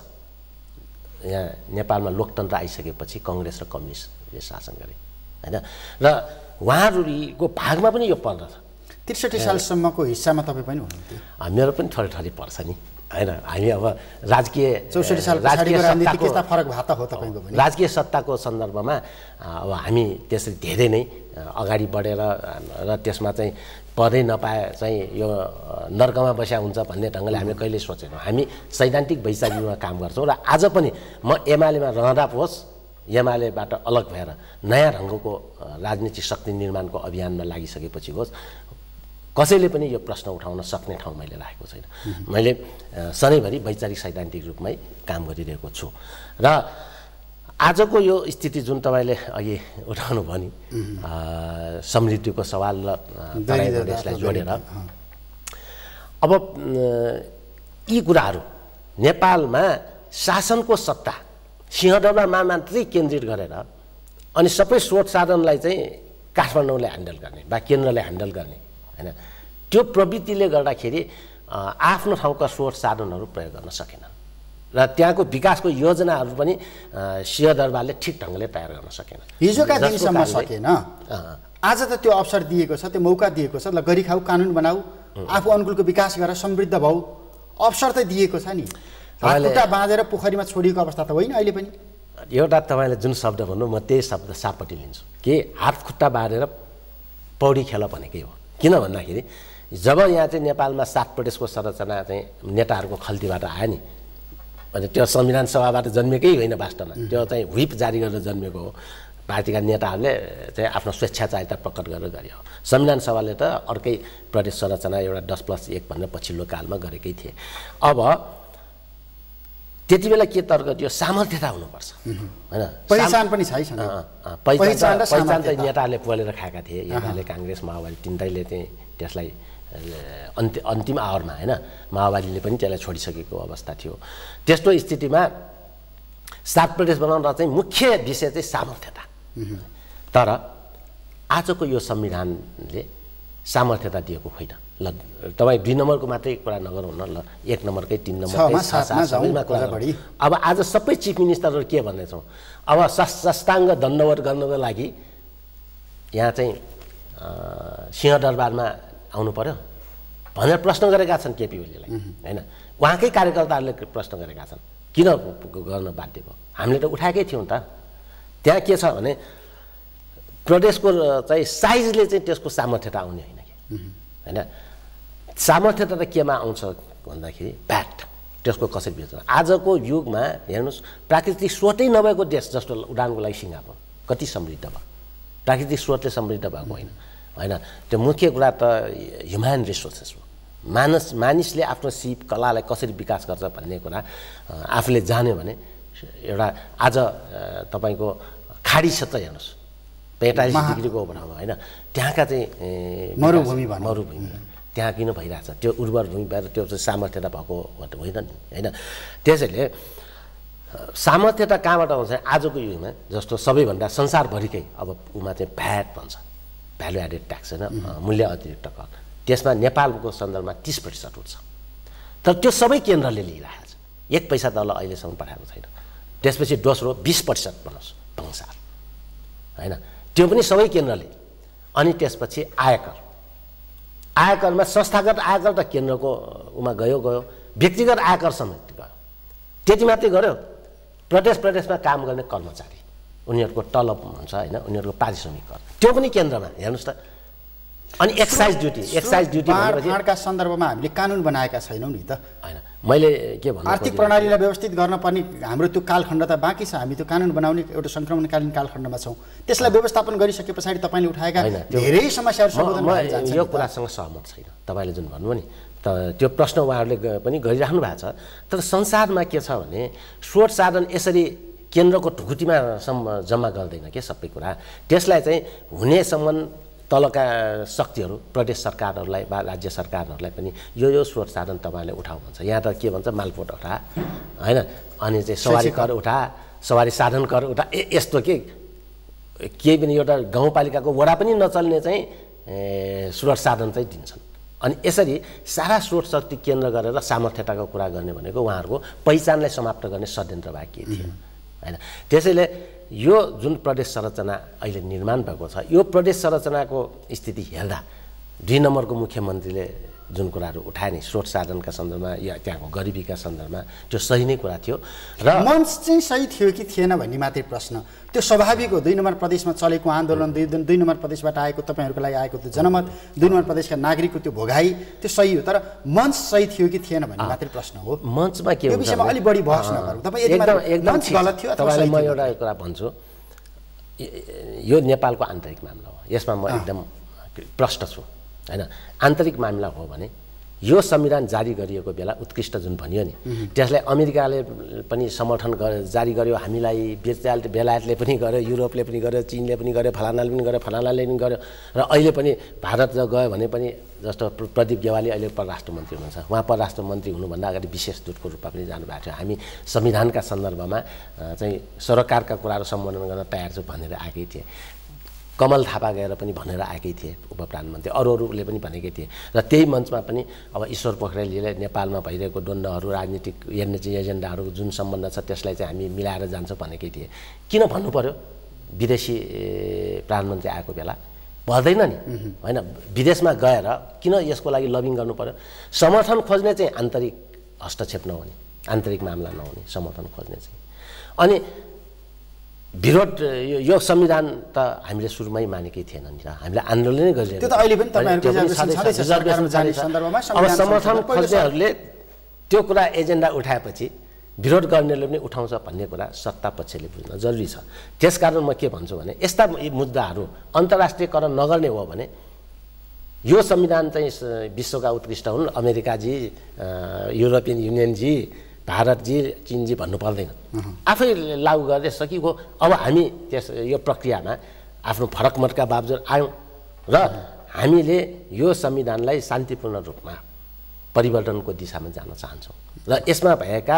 यहाँ नेपालमा लोकतन्त्र आइसकेपछि कङ्ग्रेस र कम्युनिस्टले शासन गरे होइन? र उहाँहरूको भागमा पनि यो पर्दछ त्रिसठी सालसम्मको हिस्सामा तपाईँ पनि हुनुहुन्थ्यो। मेरो पनि थोरै थोरै पर्छ नि होइन? हामी अब राजकीय चौसठी साल राजकीय फरक भए हो तपाईँको राजकीय सत्ताको सन्दर्भमा अब हामी त्यसरी धेरै नै अगाडि बढेर र त्यसमा चाहिँ पदै नपाए चाहिँ यो नर्कमा बस्या हुन्छ भन्ने ढङ्गले हामीले कहिले सोचेनौँ। हामी सैद्धान्तिक वैचारिकमा काम गर्छौँ र आज पनि म एमालेमा रहँदा होस् एमालेबाट अलग भएर नयाँ ढङ्गको राजनीतिक शक्ति निर्माणको अभियानमा लागिसकेपछि होस् कसैले पनि यो प्रश्न उठाउन सक्ने ठाउँ मैले राखेको छैन। मैले सधैँभरि वैचारिक सैद्धान्तिक रूपमै काम गरिरहेको छु। र आजको यो स्थिति जुन तपाईँले अघि उठाउनु भयो नि समृद्धिको सवाल र देशलाई जोडेर। अब यी कुराहरू नेपालमा शासनको सत्ता सिंहदरबारमा मात्रै केन्द्रित गरेर अनि सबै स्रोत साधनलाई चाहिँ काठमाडौँले ह्यान्डल गर्ने वा केन्द्रले ह्यान्डल गर्ने होइन? त्यो प्रवृत्तिले गर्दाखेरि आफ्नो ठाउँका स्रोत साधनहरू प्रयोग गर्न सकेनन्। र त्यहाँको विकासको योजनाहरू पनि सिंहदरबारले ठिक ढङ्गले तयार गर्न सकेन। हिजोका दिनसम्म सकेन। आज त त्यो अवसर दिएको छ त्यो मौका दिएको छ ल गरी खाऊ कानुन बनाऊ आफू अनुकूलको विकास गरेर समृद्ध भाउ अवसर त दिएको छ नि। खुट्टा बाँधेर पोखरीमा छोडिएको अवस्था त होइन अहिले पनि। एउटा तपाईँले जुन शब्द भन्नु म त्यही शब्द सापट्टि लिन्छु। कि हात खुट्टा बाँधेर पौडी खेल भनेकै हो? किन भन्दाखेरि जब यहाँ चाहिँ नेपालमा सात प्रदेशको संरचना चाहिँ नेताहरूको खल्तीबाट आयो नि भने त्यो संविधान सभाबाट जन्मेकै होइन वास्तवमा। त्यो चाहिँ व्हिप जारी गरेर जन्मेको हो। पार्टीका नेताहरूले चाहिँ आफ्नो स्वेच्छाचारिता प्रकट गरेर गरे हो। संविधान सभाले त अर्कै प्रदेश संरचना एउटा दस प्लस एक भनेर पछिल्लो कालमा गरेकै थिए। अब त्यति बेला के तर्क थियो? सामर्थ्यता हुनुपर्छ। होइन? पहिचान पनि छ पहिचान पहिचान त नेताहरूले पोलेर खाएका थिए। नेताले काङ्ग्रेस माओवादी तिनटैले चाहिँ त्यसलाई अन्ति अन्तिम आवरमा होइन? माओवादीले पनि त्यसलाई छोडिसकेको अवस्था थियो। त्यस्तो स्थितिमा सात प्रदेश बनाउँदा चाहिँ मुख्य विषय चाहिँ सामर्थ्यता। तर आजको यो संविधानले सामर्थ्यता दिएको होइन। ल तपाईँ दुई नम्बरको मात्रै कुरा नगरौँ न ल एक नम्बरकै तिन नम्बर अब आज सबै चिफ मिनिस्टरहरू के भन्दैछौँ? अब सष्टाङ्ग दण्डवत गर्नको लागि यहाँ चाहिँ सिंहदरबारमा आउनु पऱ्यो भनेर प्रश्न गरेका छन् केपी ओलीलाई होइन? उहाँकै कार्यकर्ताहरूले प्रश्न गरेका छन् किन गर्न बाध्य भयो? हामीले त उठाएकै थियौँ त। त्यहाँ के छ भने प्रदेशको चाहिँ साइजले चाहिँ त्यसको सामर्थ्यता आउने होइन कि? होइन? सामर्थ्यता त केमा आउँछ भन्दाखेरि ब्याट त्यसको कसरी बेच्छ आजको युगमा हेर्नुहोस् प्राकृतिक स्रोतै नभएको देश जस्तो उडानको लागि सिङ्गापुर कति समृद्ध भयो। प्राकृतिक स्रोतले समृद्ध भएको होइन। होइन? त्यो मुख्य कुरा त ह्युम्यान रिसोर्सेस हो। मानस मानिसले आफ्नो सिप कलालाई कसरी विकास गर्छ भन्ने कुरा आफूले जान्यो भने एउटा आज तपाईँको खाडी क्षेत्र हेर्नुहोस्। पैँतालिस डिग्रीको ओभरमा होइन? त्यहाँका चाहिँ मरुभूमि मरुभूमि। त्यहाँ किन भइरहेछ? त्यो उर्वर भूमि भएर त्यो चाहिँ सामर्थ्यता भएको होइन नि? होइन? त्यसैले सामर्थ्यता कहाँबाट आउँछ? आजको युगमा जस्तो सबैभन्दा संसारभरिकै अब उमा चाहिँ भ्याट भन्छ। भ्यालु एडेड ट्याक्स होइन मूल्य अतिरिक्त कर। त्यसमा नेपालको सन्दर्भमा तिस प्रतिशत उठ्छ। तर त्यो सबै केन्द्रले लिइरहेको छ। एक पैसा तल अहिलेसम्म पठाएको छैन। त्यसपछि दोस्रो बिस प्रतिशत भन्नुहोस् भन्सार होइन? त्यो पनि सबै केन्द्रले। अनि त्यसपछि आयकर। आयकरमा संस्थागत आयकर त केन्द्रको उमा गयो गयो। व्यक्तिगत आयकर समेत गयो। त्यति मात्रै गर्यो प्रदेश प्रदेशमा काम गर्ने कर्मचारी। उनीहरूको तलब हुन्छ होइन उनीहरूको पारिश्रमिक कर त्यो पनि केन्द्रमा हेर्नुहोस् त। अनि एक्साइज ड्युटी एक्साइज ड्युटी सन्दर्भमा हामीले कानुन बनाएका छैनौँ नि त। होइन मैले के भन्नु आर्थिक प्रणालीलाई व्यवस्थित गर्न पर्ने हाम्रो त्यो कालखण्ड त बाँकी छ हामी त्यो कानुन बनाउने एउटा सङ्क्रमणकालीन कालखण्डमा छौँ। त्यसलाई व्यवस्थापन गरिसके पछाडि तपाईँले उठाएका धेरै समस्याहरू यो। कुरासँग सहमत छैन। तपाईँले जुन भन्नुभयो नि त त्यो प्रश्न उहाँहरूले पनि गरिराख्नु भएको छ। तर संसारमा के छ भने स्रोत साधन यसरी केन्द्रको ढुकुटीमा सम्म जम्मा गर्दैन के सबै कुरा। त्यसलाई चाहिँ हुनेसम्म तलका शक्तिहरू प्रदेश सरकारहरूलाई वा राज्य सरकारहरूलाई पनि यो यो स्रोत साधन तपाईँले उठाउ भन्छ यहाँ त के भन्छ मालपोत उठा होइन? अनि चाहिँ सवारी कर उठा सवारी साधन कर उठा ए यस्तो के केही पनि एउटा गाउँपालिकाको वडा पनि नचल्ने चाहिँ स्रोत साधन चाहिँ दिन्छन्। अनि यसरी सारा स्रोत शक्ति केन्द्र गरेर सामर्थ्यताको कुरा गर्ने भनेको उहाँहरूको पहिचानलाई समाप्त गर्ने षड्यन्त्र बाँकी थियो। होइन। त्यसैले यो जुन प्रदेश संरचना अहिले निर्माण भएको छ यो प्रदेश संरचनाको स्थिति हेर्दा दुई नम्बरको मुख्यमन्त्रीले जुन कुराहरू उठाए नि स्रोत साधनका सन्दर्भमा या त्यहाँको गरिबीका सन्दर्भमा त्यो सही नै कुरा थियो। र मञ्च चाहिँ सही थियो कि थिएन भन्ने मात्रै प्रश्न। त्यो स्वाभाविक हो। दुई नम्बर प्रदेशमा चलेको आन्दोलन दुई दुई नम्बर प्रदेशबाट आएको तपाईँहरूको लागि आएको त्यो जनमत दुई नम्बर प्रदेशका नागरिकको त्यो भोगाई त्यो सही हो। तर मञ्च सही थियो कि थिएन भन्ने मात्रै प्रश्न हो। मञ्चमा के यो विषयमा अलिक बढी बहस नगरौँ। तपाईँ एकदम गलत। थियो तपाईँलाई म? एउटा कुरा भन्छु। यो नेपालको आन्तरिक मामला हो। यसमा म एकदम प्रष्ट छु। होइन आन्तरिक मामला हो भने यो संविधान जारी गरिएको बेला उत्कृष्ट जुन भनियो नि त्यसलाई अमेरिकाले पनि समर्थन गर जारी गर्यो हामीलाई बेचाल बेलायतले पनि गर्यो युरोपले पनि गर्यो चिनले पनि गर्यो फलानाले पनि गर्यो फलानाले पनि गर्यो र अहिले पनि भारत गयो भने पनि जस्तो प्र- प्रदीप गेवाली अहिले परराष्ट्र मन्त्री हुनुहुन्छ। उहाँ परराष्ट्र मन्त्री हुनुभन्दा अगाडि विशेष दूतको रूपमा पनि जानुभएको थियो। हामी संविधानका सन्दर्भमा चाहिँ सरकारका कुराहरू सम्बोधन गर्न तयार छु भनेर आएकै थिए। कमल थापा गएर पनि भनेर आएकै थिए उप प्रधानमन्त्री अरू अरूले पनि भनेकै थिए। र त्यही मञ्चमा पनि अब ईश्वर पोखरेलले नेपालमा भइरहेको द्वन्द्वहरू राजनीतिक हेर्ने चाहिँ एजेन्डाहरू जुन सम्बन्ध छ त्यसलाई चाहिँ हामी मिलाएर जान्छौँ भनेकै थिए। किन भन्नु पर्यो विदेशी प्रधानमन्त्री आएको बेला पर्दैन नि। होइन विदेशमा गएर किन यसको लागि लबिङ गर्नु पर्यो समर्थन खोज्ने चाहिँ आन्तरिक हस्तक्षेप नहुने। आन्तरिक मामला नहुने समर्थन खोज्ने चाहिँ। अनि विरोध यो संविधान त हामीले सुरुमै मानेकै थिएन नि त। हामीले आन्दोलनै गरिरहेको अब समर्थन खोज्नेहरूले त्यो कुरा एजेन्डा उठाएपछि विरोध गर्नेले पनि उठाउँछ भन्ने कुरा सत्ता पक्षले बुझ्न जरुरी छ। त्यसकारण म के भन्छु भने यस्ता मुद्दाहरू अन्तर्राष्ट्रियकरण नगर्ने हो भने यो संविधान चाहिँ विश्वका उत्कृष्ट हुन्। अमेरिकाजी युरोपियन युनियनजी भारतजी चिनजी भन्नु पर्दैन। आफै लागू गर्दै सकिएको अब हामी त्यस यो प्रक्रियामा आफ्नो फरक मतका बावजुद आयौँ र हामीले यो संविधानलाई शान्तिपूर्ण रूपमा परिवर्तनको दिशामा जान चाहन्छौँ। र यसमा भएका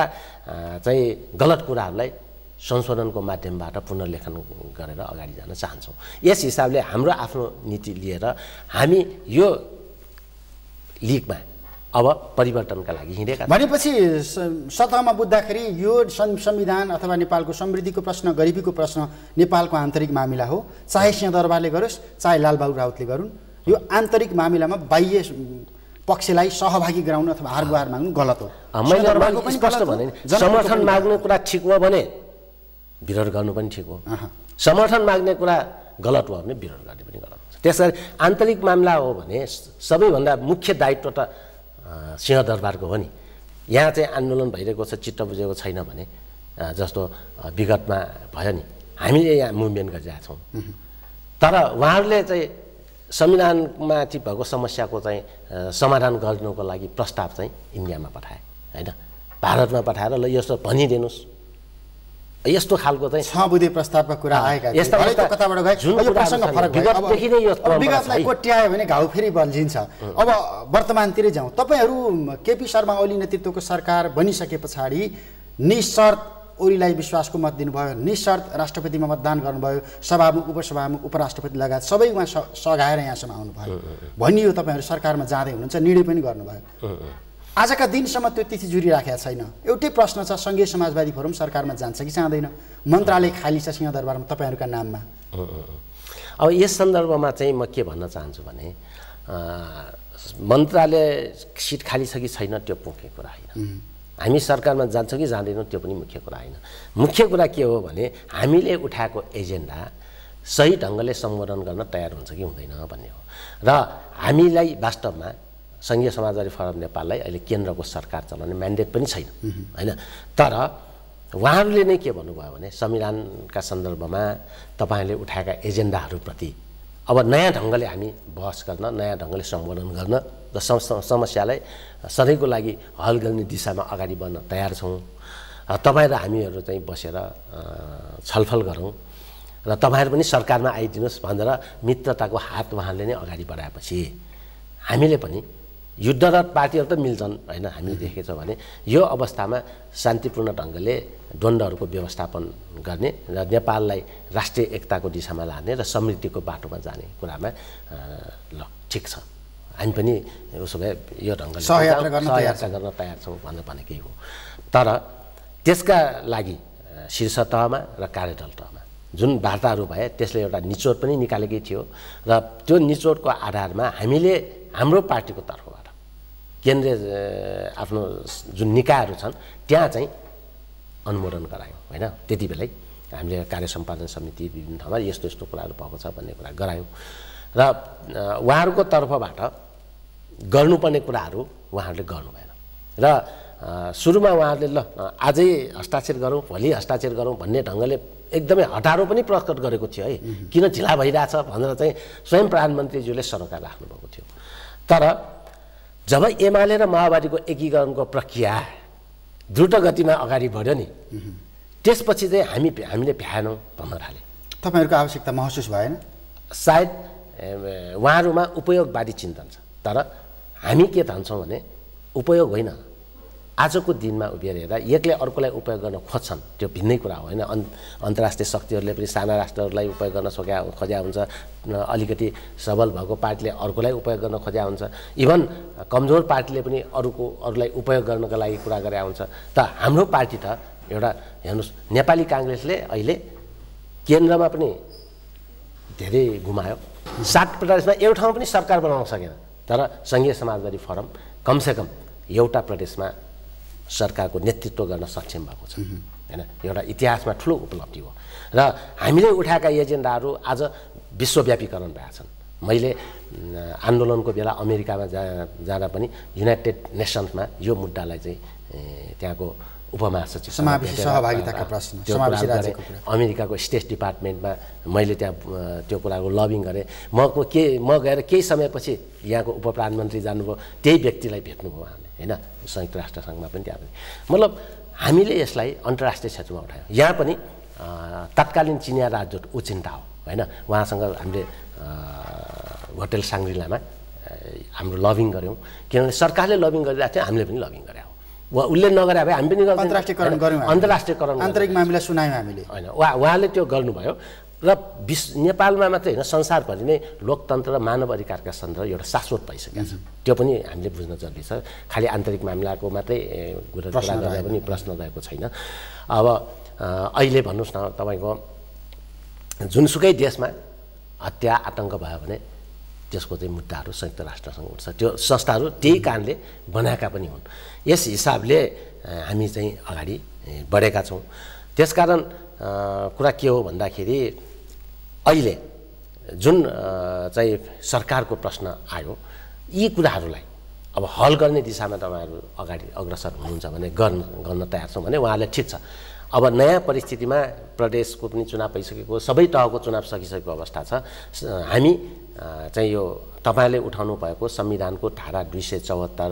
चाहिँ गलत कुराहरूलाई संशोधनको माध्यमबाट पुनर्लेखन गरेर अगाडि जान चाहन्छौँ। यस हिसाबले हाम्रो आफ्नो नीति लिएर हामी यो लिगमा अब परिवर्तनका लागि हिँडेका। भनेपछि सतहमा बुझ्दाखेरि यो संविधान अथवा नेपालको समृद्धिको प्रश्न गरिबीको प्रश्न नेपालको आन्तरिक मामिला हो। चाहे सिंहदरबारले गरोस् चाहे लालबाबु राउतले गरून् यो आन्तरिक मामिलामा बाह्य पक्षलाई सहभागी गराउनु अथवा हार गुहार माग्नु गलत हो। मैले स्पष्ट भने समर्थन माग्ने कुरा ठिक हो भने विरोध गर्नु पनि ठिक हो। समर्थन माग्ने कुरा गलत हो भने विरोध गर्ने पनि गलत हुन्छ। त्यस कारण आन्तरिक मामला हो भने सबैभन्दा मुख्य दायित्व त सिंहदरबारको हो नि। यहाँ चाहिँ आन्दोलन भइरहेको छ चित्त बुझेको छैन भने जस्तो विगतमा भयो नि। हामीले यहाँ मुभमेन्ट गरिरहेका छौँ। तर उहाँहरूले चाहिँ संविधानमाथि भएको समस्याको चाहिँ समाधान गर्नुको लागि प्रस्ताव चाहिँ इन्डियामा पठाए होइन? भारतमा पठाएर ल यस्तो भनिदिनुहोस्। यस्तो खालको चाहिँ छ बुधे प्रस्तावका कुरा आएका विगतलाई। कोट्यायो भने घाउ फेरि बल्झिन्छ। अब वर्तमानतिरै जाउँ। तपाईँहरू केपी शर्मा ओली नेतृत्वको सरकार बनिसके पछाडि निशर्त ओलीलाई विश्वासको मत दिनुभयो। निशर्त राष्ट्रपतिमा मतदान गर्नुभयो। सभामुख उपसभामुख उपराष्ट्रपति लगायत सबै उहाँ सघाएर यहाँसम्म आउनुभयो। भनियो तपाईँहरू सरकारमा जाँदै हुनुहुन्छ निर्णय पनि गर्नुभयो। आजका दिनसम्म त्यो तिथि जुरिराखेका छैन। एउटै प्रश्न छ सङ्घीय समाजवादी फोरम सरकारमा जान्छ कि जाँदैन? मन्त्रालय खाली छ सिंहदरबारमा तपाईँहरूका नाममा। अब यस सन्दर्भमा चाहिँ म के भन्न चाहन्छु भने मन्त्रालय सिट खाली छ कि छैन त्यो मुख्य कुरा होइन। हामी सरकारमा जान्छौँ कि जाँदैनौँ त्यो पनि मुख्य कुरा होइन। मुख्य कुरा के हो भने हामीले उठाएको एजेन्डा सही ढङ्गले सम्बोधन गर्न तयार हुन्छ कि हुँदैन भन्ने हो। र हामीलाई वास्तवमा सङ्घीय समाजवादी फोरम नेपाललाई अहिले केन्द्रको सरकार चलाउने म्यान्डेट पनि छैन होइन? तर उहाँहरूले नै के भन्नुभयो भने संविधानका सन्दर्भमा तपाईँहरूले उठाएका एजेन्डाहरूप्रति अब नयाँ ढङ्गले हामी बहस गर्न नयाँ ढङ्गले सम्बोधन गर्न र समस्यालाई सधैँको लागि हल गर्ने दिशामा अगाडि बढ्न तयार छौँ तपाईँ र हामीहरू चाहिँ बसेर छलफल गरौँ र तपाईँहरू पनि सरकारमा आइदिनुहोस् भनेर मित्रताको हात उहाँले नै अगाडि बढाएपछि हामीले पनि युद्धरत पार्टीहरू त मिल्छन् होइन? हामीले देखेको भने यो अवस्थामा शान्तिपूर्ण ढङ्गले द्वन्द्वहरूको व्यवस्थापन गर्ने र नेपाललाई राष्ट्रिय एकताको दिशामा लाने र समृद्धिको बाटोमा जाने कुरामा ल ठिक छ। हामी पनि उसो भए यो ढङ्गले सहयात्रा गर्न तयार छौँ। भनेर भनेकै हो। तर त्यसका लागि शीर्ष तहमा र कार्यदल तहमा जुन वार्ताहरू भए त्यसले एउटा निचोड पनि निकालेकै थियो र त्यो निचोडको आधारमा हामीले हाम्रो पार्टीको तर्फबाट केन्द्रीय आफ्नो जुन निकायहरू छन् त्यहाँ चाहिँ अनुमोदन गरायौँ होइन? त्यति बेलै हामीले कार्य सम्पादन समिति विभिन्न ठाउँमा यस्तो यस्तो कुराहरू भएको छ भन्ने कुरा गरायौँ। र उहाँहरूको तर्फबाट गर्नुपर्ने कुराहरू उहाँहरूले गर्नु भएन र सुरुमा उहाँहरूले ल आजै हस्ताक्षर गरौँ भोलि हस्ताक्षर गरौँ भन्ने ढङ्गले एकदमै हटारो पनि प्रकट गरेको थियो है। किन ढिला भइरहेछ भनेर चाहिँ स्वयं प्रधानमन्त्रीज्यूले सरोकार राख्नुभएको थियो। तर जब एमाले र माओवादीको एकीकरणको प्रक्रिया द्रुत गतिमा अगाडि बढ्यो नि त्यसपछि चाहिँ हामी हामीले भ्याएनौँ भन्न थाल्यो तपाईँहरूको आवश्यकता महसुस भएन? सायद उहाँहरूमा उपयोगवादी चिन्तन छ तर हामी के ठान्छौँ भने उपयोग होइन। आजको दिनमा उभिएर हेर्दा एकले अर्कोलाई उपयोग गर्न खोज्छन्। त्यो भिन्नै कुरा हो होइन? अन् अन्तर्राष्ट्रिय शक्तिहरूले पनि साना राष्ट्रहरूलाई उपयोग गर्न सोक्या खोज्या हुन्छ। अलिकति सबल भएको पार्टीले अर्कोलाई उपयोग गर्न खोज्या हुन्छ। इभन कमजोर पार्टीले पनि अरूको अरूलाई उपयोग गर्नको लागि कुरा गरे हुन्छ। त हाम्रो पार्टी त एउटा हेर्नुहोस् नेपाली काङ्ग्रेसले अहिले केन्द्रमा पनि धेरै गुमायो सात प्रदेशमा एउटा ठाउँ पनि सरकार बनाउन सकेन। तर सङ्घीय समाजवादी फोरम कमसेकम एउटा प्रदेशमा सरकारको नेतृत्व गर्न सक्षम भएको छ। होइन? एउटा इतिहासमा ठुलो उपलब्धि हो। र हामीले उठाएका एजेन्डाहरू आज विश्वव्यापीकरण भएका छन्। मैले आन्दोलनको बेला अमेरिकामा जा जाँदा पनि युनाइटेड नेसन्समा यो मुद्दालाई चाहिँ त्यहाँको उपमहासचिव समावेशी सहभागिताका प्रश्न अमेरिकाको स्टेट डिपार्टमेन्टमा मैले त्यहाँ त्यो कुराको लबिङ गरेँ। म के म गएर केही समयपछि यहाँको उप प्रधानमन्त्री जानुभयो त्यही व्यक्तिलाई भेट्नुभयो उहाँले होइन? संयुक्त राष्ट्रसङ्घमा पनि त्यहाँ पनि। मतलब हामीले यसलाई अन्तर्राष्ट्रिय क्षेत्रमा उठायौँ। यहाँ पनि तत्कालीन चिनिया राजदूत उचिन्ता हो होइन? उहाँसँग हामीले होटेल साङ्ग्रिलामा हाम्रो लभिङ गऱ्यौँ। किनभने सरकारले लभिङ गरिरहेको थियो हामीले पनि लभिङ गरे वा उसले नगरे भए हामी पनि अन्तर्राष्ट्रियकरण गऱ्यौँ अन्तर्राष्ट्रियकरण आन्तरिक मामिला सुनायौँ हामीले। होइन? उहाँ उहाँले त्यो गर्नुभयो। र विश्व नेपालमा मात्रै होइन संसारभरि नै लोकतन्त्र र मानव अधिकारका सन्दर्भ एउटा शाश्वत भइसकेको छ त्यो पनि हामीले बुझ्न जरुरी छ। खालि आन्तरिक मामिलाको मात्रै कुरा गर्दा पनि प्रश्न रहेको छैन। अब अहिले भन्नुहोस् न तपाईँको जुनसुकै देशमा हत्या आतङ्क भयो भने त्यसको चाहिँ मुद्दाहरू संयुक्त राष्ट्रसँग उठ्छ। त्यो संस्थाहरू त्यही कारणले बनाएका पनि हुन्। यस हिसाबले हामी चाहिँ अगाडि बढेका छौँ। त्यसकारण कुरा के हो भन्दाखेरि अहिले जुन चाहिँ सरकारको प्रश्न आयो यी कुराहरूलाई अब हल गर्ने दिशामा तपाईँहरू अगाडि अग्रसर हुनुहुन्छ भने गर्न गर्न तयार छौँ भने उहाँले ठिक छ। अब नयाँ परिस्थितिमा प्रदेशको पनि चुनाव भइसकेको सबै तहको चुनाव सकिसकेको अवस्था छ। हामी चाहिँ यो तपाईँले उठाउनु भएको संविधानको धारा दुई सय चौहत्तर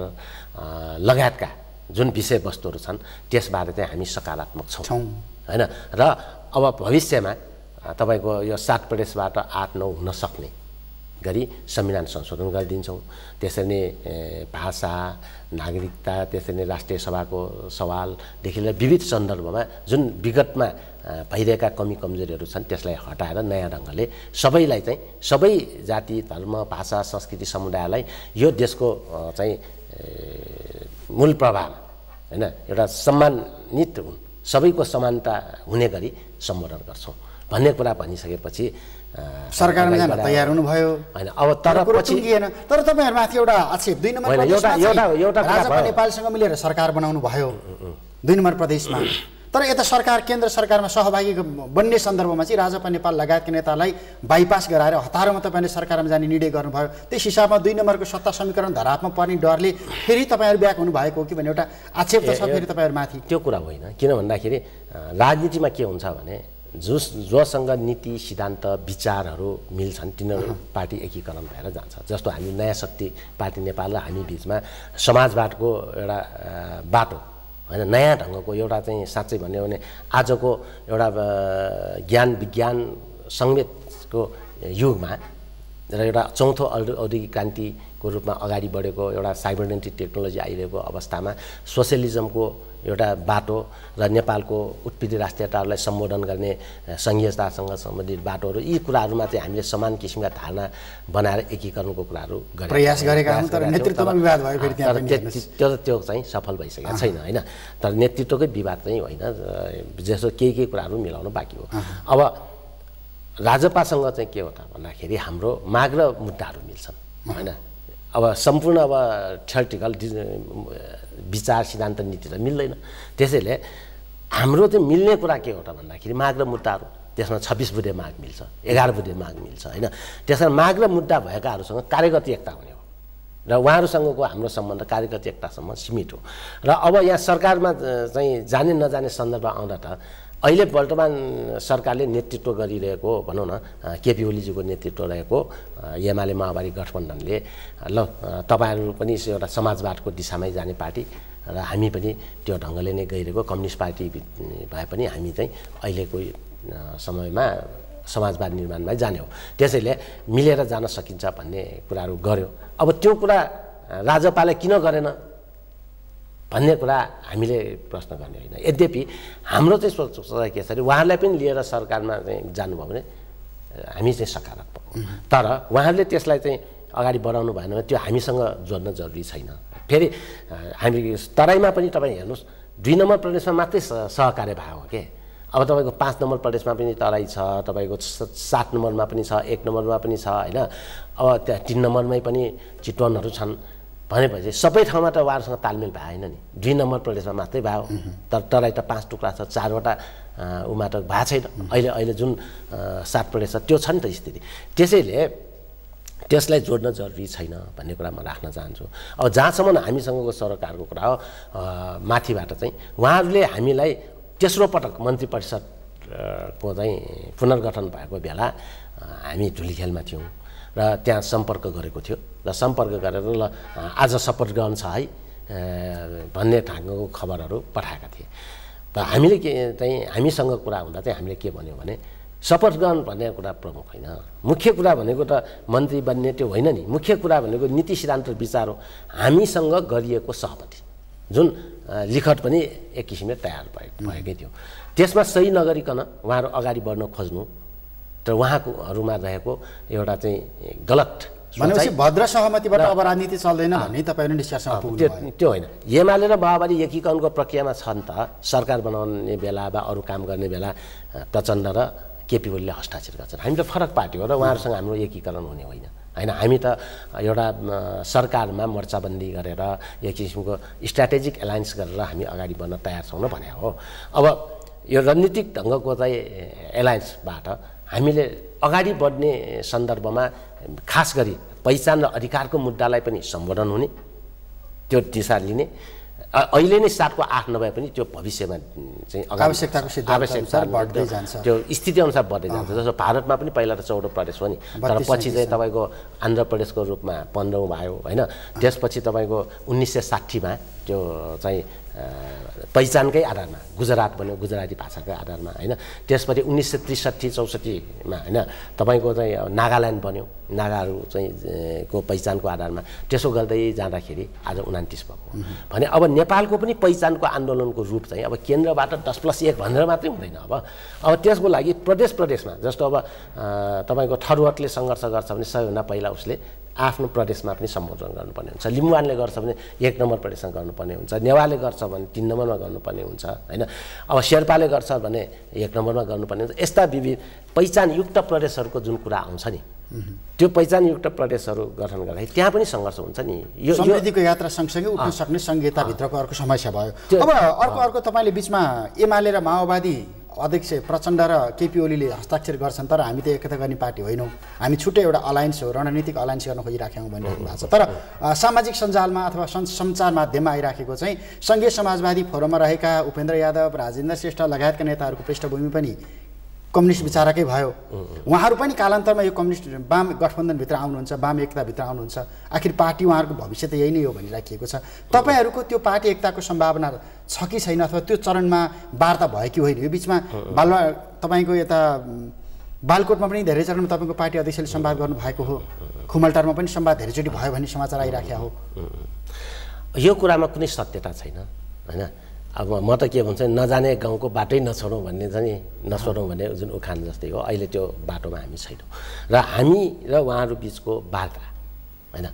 लगायतका जुन विषयवस्तुहरू छन् त्यसबारे चाहिँ हामी सकारात्मक छौँ। होइन? र अब भविष्यमा तपाईँको यो सात प्रदेशबाट आठ नौ हुन सक्ने गरी संविधान संशोधन गरिदिन्छौँ। त्यसरी नै भाषा नागरिकता त्यसरी नै राष्ट्रिय सभाको सवालदेखि लिएर विविध सन्दर्भमा जुन विगतमा भइरहेका कमी कमजोरीहरू छन् त्यसलाई हटाएर नयाँ ढङ्गले सबैलाई चाहिँ सबै जाति धर्म भाषा संस्कृति समुदायलाई यो देशको चाहिँ मूल प्रभाव होइन एउटा सम्मानित हुन् सबैको समानता हुने गरी सम्बोधन गर्छौँ। भन्ने कुरा भनिसकेपछि सरकारमा जान तयार हुनुभयो। होइन अब तर पछि तर तपाईँहरूमाथि एउटा आक्षेप दुई नम्बर एउटा-। नेपालसँग मिलेर सरकार बनाउनु भयो। दुई नम्बर प्रदेशमा। तर यता सरकार केन्द्र सरकारमा सहभागी बन्ने सन्दर्भमा चाहिँ राजपा नेपाल लगायतका नेतालाई बाइपास गराएर हतारमा तपाईँले सरकारमा जाने निर्णय गर्नुभयो। त्यस हिसाबमा दुई नम्बरको सत्ता समीकरण धरापमा पर्ने डरले फेरि तपाईँहरू ब्याक हुनुभएको हो कि भन्ने एउटा आक्षेप त छ फेरि तपाईँहरूमाथि। त्यो कुरा होइन। किन भन्दाखेरि राजनीतिमा के हुन्छ भने जस जोसँग नीति सिद्धान्त विचारहरू मिल्छन् तिनीहरू पार्टी एकीकरण भएर जान्छ। जस्तो हामी नयाँ शक्ति पार्टी नेपाल र हामी बिचमा समाजवादको एउटा बाटो होइन नयाँ ढङ्गको एउटा चाहिँ साँच्चै भन्यो भने आजको एउटा ज्ञान विज्ञान सङ्गीतको युगमा र एउटा चौथो औद्यो- औद्योगिक क्रान्तिको रूपमा अगाडि बढेको एउटा साइबरनेटिक टेक्नोलोजी आइरहेको अवस्थामा सोसियलिजमको एउटा बाटो र नेपालको उत्पीडित राष्ट्रियताहरूलाई सम्बोधन गर्ने सङ्घीयतासँग सम्बन्धित बाटोहरू यी कुराहरूमा चाहिँ हामीले समान किसिमका धारणा बनाएर एकीकरणको कुराहरू प्रयास। गरेका तर त्यो- हेर्नुहोस्। त्यो चाहिँ सफल भइसकेको छैन होइन? तर नेतृत्वकै विवाद चाहिँ होइन जस्तो केही केही कुराहरू मिलाउनु बाँकी हो। अब राजपासँग चाहिँ के हो त भन्दाखेरि हाम्रो माग र मुद्दाहरू मिल्छन् होइन? अब सम्पूर्ण अब थ्योरिटिकल विचार सिद्धान्त नीति त मिल्दैन। त्यसैले हाम्रो चाहिँ मिल्ने कुरा के हो त भन्दाखेरि माग र मुद्दाहरू। त्यसमा छब्बिस बुधे माग मिल्छ एघार बुधे माग मिल्छ होइन? त्यसमा माग र मुद्दा भएकाहरूसँग कार्यगत एकता हुने हो। र उहाँहरूसँगको हाम्रो सम्बन्ध कार्यगत एकतासम्म सीमित हो। र अब यहाँ सरकारमा चाहिँ जाने नजाने सन्दर्भ आउँदा त अहिले वर्तमान सरकारले नेतृत्व गरिरहेको भनौँ न केपी ओलीजीको नेतृत्व रहेको एमाले माओवादी गठबन्धनले। ल तपाईँहरू पनि एउटा समाजवादको दिशामै जाने पार्टी र हामी पनि त्यो ढङ्गले नै गइरहेको कम्युनिस्ट पार्टी भए पनि हामी चाहिँ अहिलेको समयमा समाजवाद निर्माणमै जाने हो। त्यसैले मिलेर जान सकिन्छ भन्ने कुराहरू गर्यो। अब त्यो कुरा राजपाले किन गरेन? भन्ने कुरा हामीले प्रश्न गर्ने होइन। यद्यपि हाम्रो चाहिँ सोच सोचाइ के छ भने उहाँहरूलाई पनि लिएर सरकारमा चाहिँ जानुभयो भने हामी चाहिँ सकारात्मक तर उहाँहरूले त्यसलाई चाहिँ अगाडि बढाउनु भएन भने त्यो हामीसँग जोड्न जरुरी छैन। फेरि हामी तराईमा पनि तपाईँ हेर्नुहोस् दुई नम्बर प्रदेशमा मात्रै सहकार्य भएको हो के? अब तपाईँको पाँच नम्बर प्रदेशमा पनि तराई छ तपाईँको सात नम्बरमा पनि छ एक नम्बरमा पनि छ होइन? अब त्यहाँ तिन नम्बरमै पनि चितवनहरू छन्। भनेपछि सबै ठाउँमा त उहाँहरूसँग तालमेल भएन नि। दुई नम्बर प्रदेशमा मात्रै भयो तर तराई त पाँच टुक्रा छ चारवटा उमा त भएको छैन। अहिले अहिले जुन सात प्रदेश छ त्यो छ नि त स्थिति। त्यसैले त्यसलाई जोड्न जरुरी छैन भन्ने कुरा म राख्न चाहन्छु। अब जहाँसम्म हामीसँगको सरकारको कुरा हो माथिबाट चाहिँ उहाँहरूले हामीलाई तेस्रो पटक मन्त्री परिषद अ, को चाहिँ पुनर्गठन भएको बेला हामी धुलीखेलमा थियौँ। र त्यहाँ सम्पर्क गरेको थियो। र सम्पर्क गरेर ल आज ग्रहण छ है भन्ने ढङ्गको खबरहरू पठाएका थिए। त हामीले के चाहिँ हामीसँग कुरा हुँदा चाहिँ हामीले के भन्यो भने ग्रहण भन्ने कुरा प्रमुख होइन। मुख्य कुरा भनेको त मन्त्री बन्ने त्यो होइन नि। मुख्य कुरा भनेको नीति सिद्धान्त विचार हो। हामीसँग गरिएको सहमति। जुन लिखत पनि एक किसिमले तयार भए भएकै थियो। त्यसमा सही नगरिकन उहाँहरू अगाडि बढ्न खोज्नु तर उहाँकोहरूमा रहेको एउटा चाहिँ गलत भनेपछि भद्र सहमतिबाट अब राजनीति चल्दैन भन्ने तपाईँहरू निष्कर्षमा पुग्नु त्यो होइन। एमाले र माओवादी एकीकरणको प्रक्रियामा छन् त सरकार बनाउने बेला वा अरू काम गर्ने बेला प्रचण्ड र केपी ओलीले हस्ताक्षर गर्छन्। हामी त फरक पार्टी हो र उहाँहरूसँग हाम्रो एकीकरण हुने होइन। होइन हामी त एउटा सरकारमा मोर्चाबन्दी गरेर एक किसिमको स्ट्राटेजिक एलायन्स गरेर हामी अगाडि बढ्न तयार छौँ न भने हो। अब यो रणनीतिक ढङ्गको चाहिँ एलायन्सबाट हामीले अगाडि बढ्ने सन्दर्भमा खास गरी पहिचान र अधिकारको मुद्दालाई पनि सम्बोधन हुने त्यो दिशा लिने अहिले नै सातको आठ नभए पनि त्यो भविष्यमा चाहिँ आवश्यकताको आवश्यकता बढ्दै जान्छ। त्यो स्थिति अनुसार बढ्दै जान्छ। जस्तो भारतमा पनि पहिला त चौध प्रदेश हो नि तर 32 पछि चाहिँ तपाईँको आन्ध्र प्रदेशको रूपमा पन्ध्रौँ भयो होइन? त्यसपछि तपाईँको उन्नाइस सय साठीमा त्यो चाहिँ पहिचानकै आधारमा गुजरात बन्यो गुजराती भाषाकै आधारमा होइन? त्यसपछि उन्नाइस सय त्रिसठी चौसठीमा होइन? तपाईँको चाहिँ नागाल्यान्ड बन्यो नागाहरू चाहिँ को पहिचानको आधारमा। त्यसो गर्दै जाँदाखेरि आज उनातिस भएको। भने अब नेपालको पनि पहिचानको आन्दोलनको रूप चाहिँ अब केन्द्रबाट दस प्लस एक भनेर मात्रै हुँदैन अब। अब त्यसको लागि प्रदेश प्रदेशमा जस्तो अब तपाईँको थरुवटले सङ्घर्ष गर्छ भने सबैभन्दा पहिला उसले आफ्नो प्रदेशमा पनि सम्बोधन गर्नुपर्ने हुन्छ। लिम्बुवानले गर्छ भने एक नम्बर प्रदेशमा गर्नुपर्ने हुन्छ। नेवारले गर्छ भने तिन नम्बरमा गर्नुपर्ने हुन्छ होइन? अब शेर्पाले गर्छ भने एक नम्बरमा गर्नुपर्ने हुन्छ। यस्ता विविध पहिचानयुक्त प्रदेशहरूको जुन कुरा आउँछ नि त्यो पहिचानयुक्त प्रदेशहरू गठन गर्दाखेरि त्यहाँ पनि सङ्घर्ष हुन्छ नि। यो समृद्धिको यात्रा सँगसँगै उठ्न सक्ने संहिताभित्रको अर्को समस्या भयो। अब अर्को अर्को तपाईँले बिचमा एमाले र माओवादी अध्यक्ष प्रचण्ड र केपी ओलीले हस्ताक्षर गर्छन् तर हामी त एकता गर्ने पार्टी होइनौँ। हामी छुट्टै एउटा अलायन्स हो रणनीतिक अलायन्स गर्न खोजिराखेका हौँ भनिराख्नु भएको छ। तर सामाजिक सञ्जालमा अथवा सञ्चार माध्यममा आइराखेको चाहिँ सङ्घीय समाजवादी फोरममा रहेका उपेन्द्र यादव राजेन्द्र श्रेष्ठ लगायतका नेताहरूको पृष्ठभूमि पनि कम्युनिस्ट विचारकै भयो। उहाँहरू पनि कालान्तरमा यो कम्युनिस्ट वाम गठबन्धनभित्र आउनुहुन्छ वाम एकताभित्र आउनुहुन्छ। आखिर पार्टी उहाँहरूको भविष्य त यही नै हो भनिराखिएको छ। तपाईँहरूको त्यो पार्टी एकताको सम्भावना छ कि छैन अथवा त्यो चरणमा वार्ता भयो कि होइन? यो बिचमा बालुवा तपाईँको यता बालकोटमा पनि धेरै चरणमा तपाईँको पार्टी अध्यक्षले सम्वाद गर्नुभएको हो। खुमलटारमा पनि सम्वाद धेरैचोटि भयो भन्ने समाचार आइराखेको हो। यो कुरामा कुनै सत्यता छैन होइन? अब म त के भन्छ नजाने गाउँको बाटै नछोडौँ भन्ने चाहिँ नछोडौँ भन्ने जुन उखान जस्तै हो अहिले त्यो बाटोमा हामी छैनौँ। र हामी र उहाँहरू बिचको वार्ता होइन?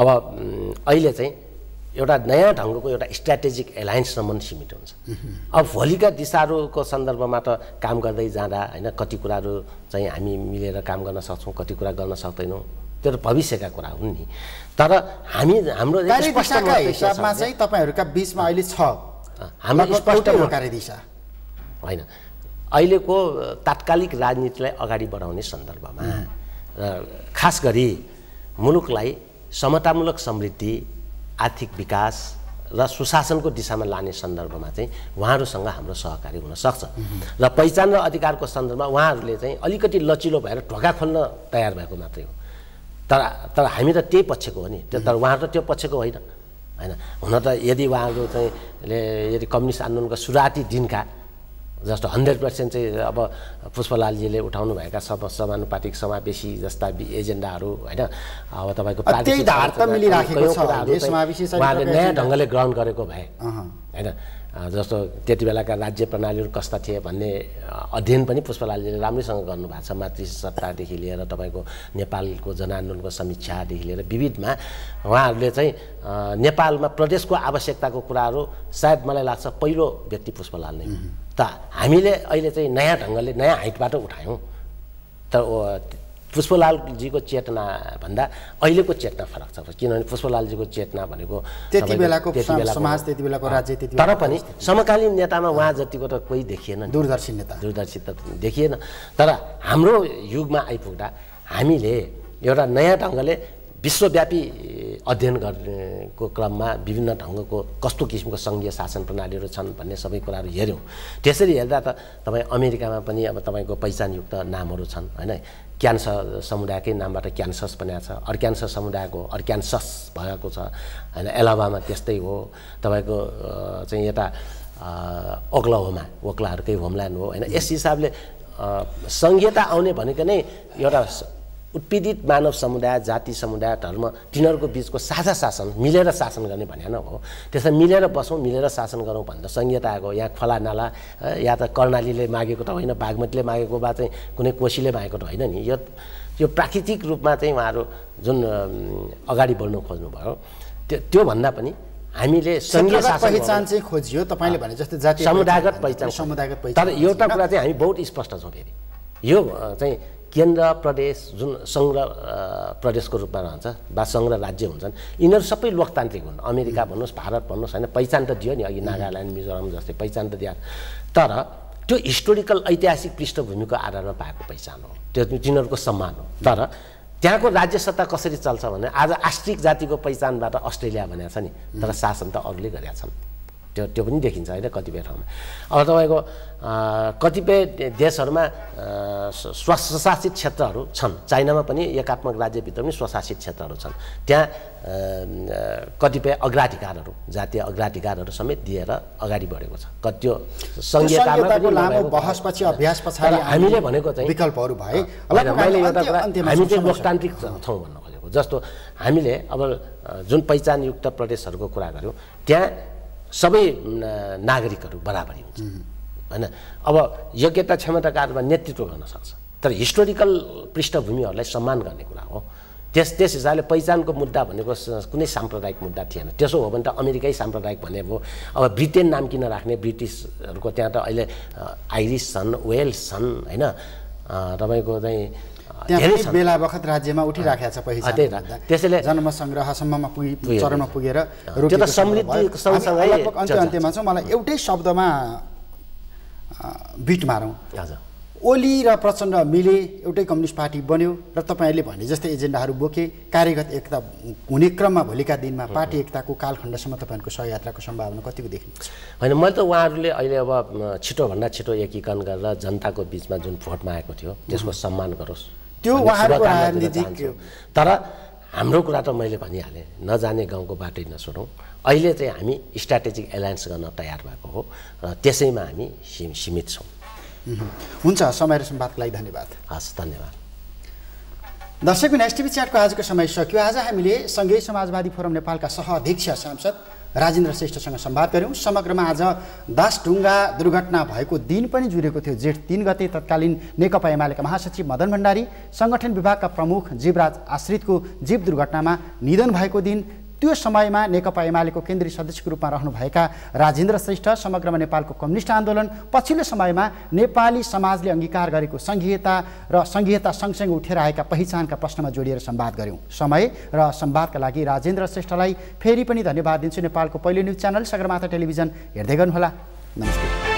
अब अहिले चाहिँ एउटा नयाँ ढङ्गको एउटा स्ट्राटेजिक एलायन्ससम्म सीमित हुन्छ। अब भोलिका दिशाहरूको सन्दर्भमा त काम गर्दै जाँदा होइन कति कुराहरू चाहिँ हामी मिलेर काम गर्न सक्छौँ कति कुरा गर्न सक्दैनौँ त्यो त भविष्यका कुरा हुन् नि। तर हामी हाम्रो हिसाबमा भने- चाहिँ तपाईँहरूका बिचमा अहिले छ। हाम्रो स्पष्ट कार्यदिशा होइन। अहिलेको तात्कालिक राजनीतिलाई अगाडि बढाउने सन्दर्भमा र खास गरी मुलुकलाई समतामूलक समृद्धि आर्थिक विकास र सुशासनको दिशामा लाने सन्दर्भमा चाहिँ उहाँहरूसँग हाम्रो सहकारी हुनसक्छ र पहिचान र अधिकारको सन्दर्भमा उहाँहरूले चाहिँ अलिकति लचिलो भएर ढोका खोल्न तयार भएको मात्रै हो। तर तर हामी त त्यही पक्षको हो नि। तर उहाँहरू त त्यो पक्षको होइन। होइन हुन त यदि उहाँहरू चाहिँ यदि कम्युनिस्ट आन्दोलनको सुरुवाती दिनका जस्तो हन्ड्रेड पर्सेन्ट चाहिँ अब पुष्पलालजीले उठाउनुभएका सम समानुपातिक समावेशी जस्ता एजेन्डाहरू होइन अब तपाईँको उहाँले नयाँ। ढङ्गले ग्रहण गरेको भए। होइन जस्तो त्यति बेलाका राज्य प्रणालीहरू कस्ता थिए भन्ने अध्ययन पनि पुष्पलालजीले राम्रैसँग गर्नुभएको छ। मातृसत्तादेखि लिएर तपाईँको नेपालको जनआन्दोलनको समीक्षादेखि लिएर विविधमा उहाँहरूले चाहिँ नेपालमा प्रदेशको आवश्यकताको कुराहरू सायद मलाई लाग्छ पहिलो व्यक्ति पुष्पलाल नै त हामीले अहिले चाहिँ नयाँ ढङ्गले नयाँ हाइटबाट उठायौँ। तर ओ- पुष्पलालजीको चेतना भन्दा अहिलेको चेतना फरक छ। किनभने पुष्पलालजीको चेतना भनेको त्यति बेलाको समाज, त्यति बेलाको राज्य, त्यति तर पनि समकालीन नेतामा उहाँ जतिको त कोही देखिएन दूरदर्शी नेता। दूरदर्शी त देखिएन। तर हाम्रो युगमा आइपुग्दा हामीले एउटा नयाँ ढङ्गले विश्वव्यापी अध्ययन गर्नेको क्रममा विभिन्न ढङ्गको कस्तो किसिमको सङ्घीय शासन प्रणालीहरू छन् भन्ने सबै कुराहरू हेऱ्यौँ। त्यसरी हेर्दा त तपाईँ अमेरिकामा पनि अब तपाईँको पहिचानयुक्त नामहरू छन् होइन? क्यान्सर समुदायकै नामबाट क्यान्सस बनाएको छ। अर्क्यान्सस समुदायको अर्क्यान्सस भएको छ। होइन एलाबामा त्यस्तै हो। तपाईँको चाहिँ यता अ, ओक्लाहोमा ओक्लाहरूकै होमल्यान्ड हो। होइन यस हिसाबले सङ्घीयता आउने भनेको नै एउटा उत्पीडित मानव समुदाय जाति समुदाय धर्म तिनीहरूको बिचको साझा शासन मिलेर शासन गर्ने भने न हो त्यसलाई मिलेर बसौँ मिलेर शासन गरौँ भन्दा संहिता आएको यहाँ खोला नाला अ, या त कर्णालीले मागेको त होइन बागमतीले मागेको बा चाहिँ कुनै कोसीले मागेको त होइन नि यो यो प्राकृतिक रूपमा चाहिँ उहाँहरू जुन अगाडि बढ्नु खोज्नुभयो त्यो त्योभन्दा पनि हामीले सङ्घीय पहिचान। चाहिँ खोजियो तपाईँले भने जस्तै जातीय समुदायगत पहिचान पहिचान समुदायगत तर पहिचान एउटा खोजिन। कुरा चाहिँ हामी बहुत स्पष्ट छौँ फेरि यो चाहिँ केन्द्र प्रदेश जुन सङ्घ अ, प्रदेशको रूपमा रहन्छ वा सङ्घ र राज्य हुन्छन् यिनीहरू सबै लोकतान्त्रिक हुन्। अमेरिका भन्नुहोस् भारत भन्नुहोस् होइन पहिचान त दियो नि अघि नागाल्यान्ड मिजोराम जस्तै पहिचान त दियो। तर त्यो हिस्टोरिकल ऐतिहासिक पृष्ठभूमिको आधारमा पाएको पहिचान हो। त्यो तिनीहरूको सम्मान हो। तर त्यहाँको राज्य सत्ता कसरी चल्छ भने आज आस्ट्रिक जातिको पहिचानबाट अस्ट्रेलिया भनेको छ नि तर शासन त अरूले गरेका छन्। त्यो त्यो पनि देखिन्छ होइन कतिपय ठाउँमा। अब तपाईँको कतिपय देशहरूमा स्वशासित क्षेत्रहरू छन्। चाइनामा पनि एकात्मक राज्यभित्र पनि स्वशासित क्षेत्रहरू छन्। त्यहाँ कतिपय अग्राधिकारहरू जातीय अग्राधिकारहरू समेत दिएर अगाडि बढेको छ। क- त्यो त्यो सङ्घीयतामा संहिताको पनि लामो नभएको बहसपछि अभ्यास पछाडि हामीले भनेको चाहिँ विकल्पहरू भए मैले हामी एउटा अन्त्य- कुरा अन्त्यमा हामी चाहिँ लोकतान्त्रिक छौँ भन्न खोजेको। जस्तो हामीले अब जुन पहिचानयुक्त प्रदेशहरूको कुरा गऱ्यौँ त्यहाँ सबै नागरिकहरू बराबरी हुन्छ। होइन? अब योग्यता क्षमताका आधारमा नेतृत्व गर्न सक्छ। तर हिस्टोरिकल पृष्ठभूमिहरूलाई सम्मान गर्ने कुरा हो। त्यस त्यस हिसाबले पहिचानको मुद्दा भनेको कुनै साम्प्रदायिक मुद्दा थिएन। त्यसो हो भने त अमेरिकै साम्प्रदायिक भने भयो अब ब्रिटेन नाम किन राख्ने ब्रिटिसहरूको त्यहाँ त अहिले आइरिस छन् वेल्स छन् होइन? तपाईँको चाहिँ बेला बखत राज्यमा उठिराखेको छ पहिचान त्यही त। त्यसैले- जन्म सङ्ग्रहसम्ममा पुगि चरणमा। पुगेर अन्त्य अन्त्यमा छौँ। मलाई एउटै शब्दमा बिट मारौँ। ओली र प्रचण्ड मिले एउटै कम्युनिस्ट पार्टी बन्यो र तपाईँहरूले भने जस्तै एजेन्डाहरू बोके। कार्यगत एकता हुने क्रममा भोलिका दिनमा पार्टी एकताको कालखण्डसम्म तपाईँहरूको सहयात्राको सम्भावना कतिको देखिन्छ? होइन मैले त उहाँहरूले अहिले अब छिटोभन्दा छिटो एकीकरण गरेर जनताको बिचमा जुन भोटमा आएको थियो त्यसको सम्मान गरोस्। त्यो उहाँहरूको राजनीतिक-। तर हाम्रो कुरा त मैले भनिहालेँ नजाने गाउँको बाटै नछोडौँ। अहिले चाहिँ हामी स्ट्राटेजिक एलायन्स गर्न तयार भएको हो र त्यसैमा हामी सि- सीमित छौँ। हुन्छ समय र सम्वादको लागि धन्यवाद। हस् धन्यवाद। दर्शकबिन एसटिभी च्याटको आजको समय सकियो। आज हामीले सङ्घीय समाजवादी फोरम नेपालका सहअध्यक्ष सांसद राजेन्द्र श्रेष्ठसँग संवाद गऱ्यौँ। समग्रमा आज दासढुङ्गा दुर्घटना भएको दिन पनि जुरेको थियो। जेठ तिन गते तत्कालीन नेकपा एमालेका महासचिव मदन भण्डारी सङ्गठन विभागका प्रमुख जीवराज आश्रितको जीव दुर्घटनामा निधन भएको दिन त्यो समयमा नेकपा एमालेको केन्द्रीय सदस्यको रूपमा रहनुभएका राजेन्द्र श्रेष्ठ समग्रमा नेपालको कम्युनिस्ट आन्दोलन पछिल्लो समयमा नेपाली समाजले अङ्गीकार गरेको सङ्घीयता र सङ्घीयता सँगसँगै उठेर आएका पहिचानका प्रश्नमा जोडिएर संवाद गऱ्यौँ। समय र संवादका लागि राजेन्द्र श्रेष्ठलाई फेरि पनि धन्यवाद दिन्छु नेपालको पहिलो न्युज च्यानल सगरमाथा टेलिभिजन हेर्दै गर्नुहोला। नमस्ते।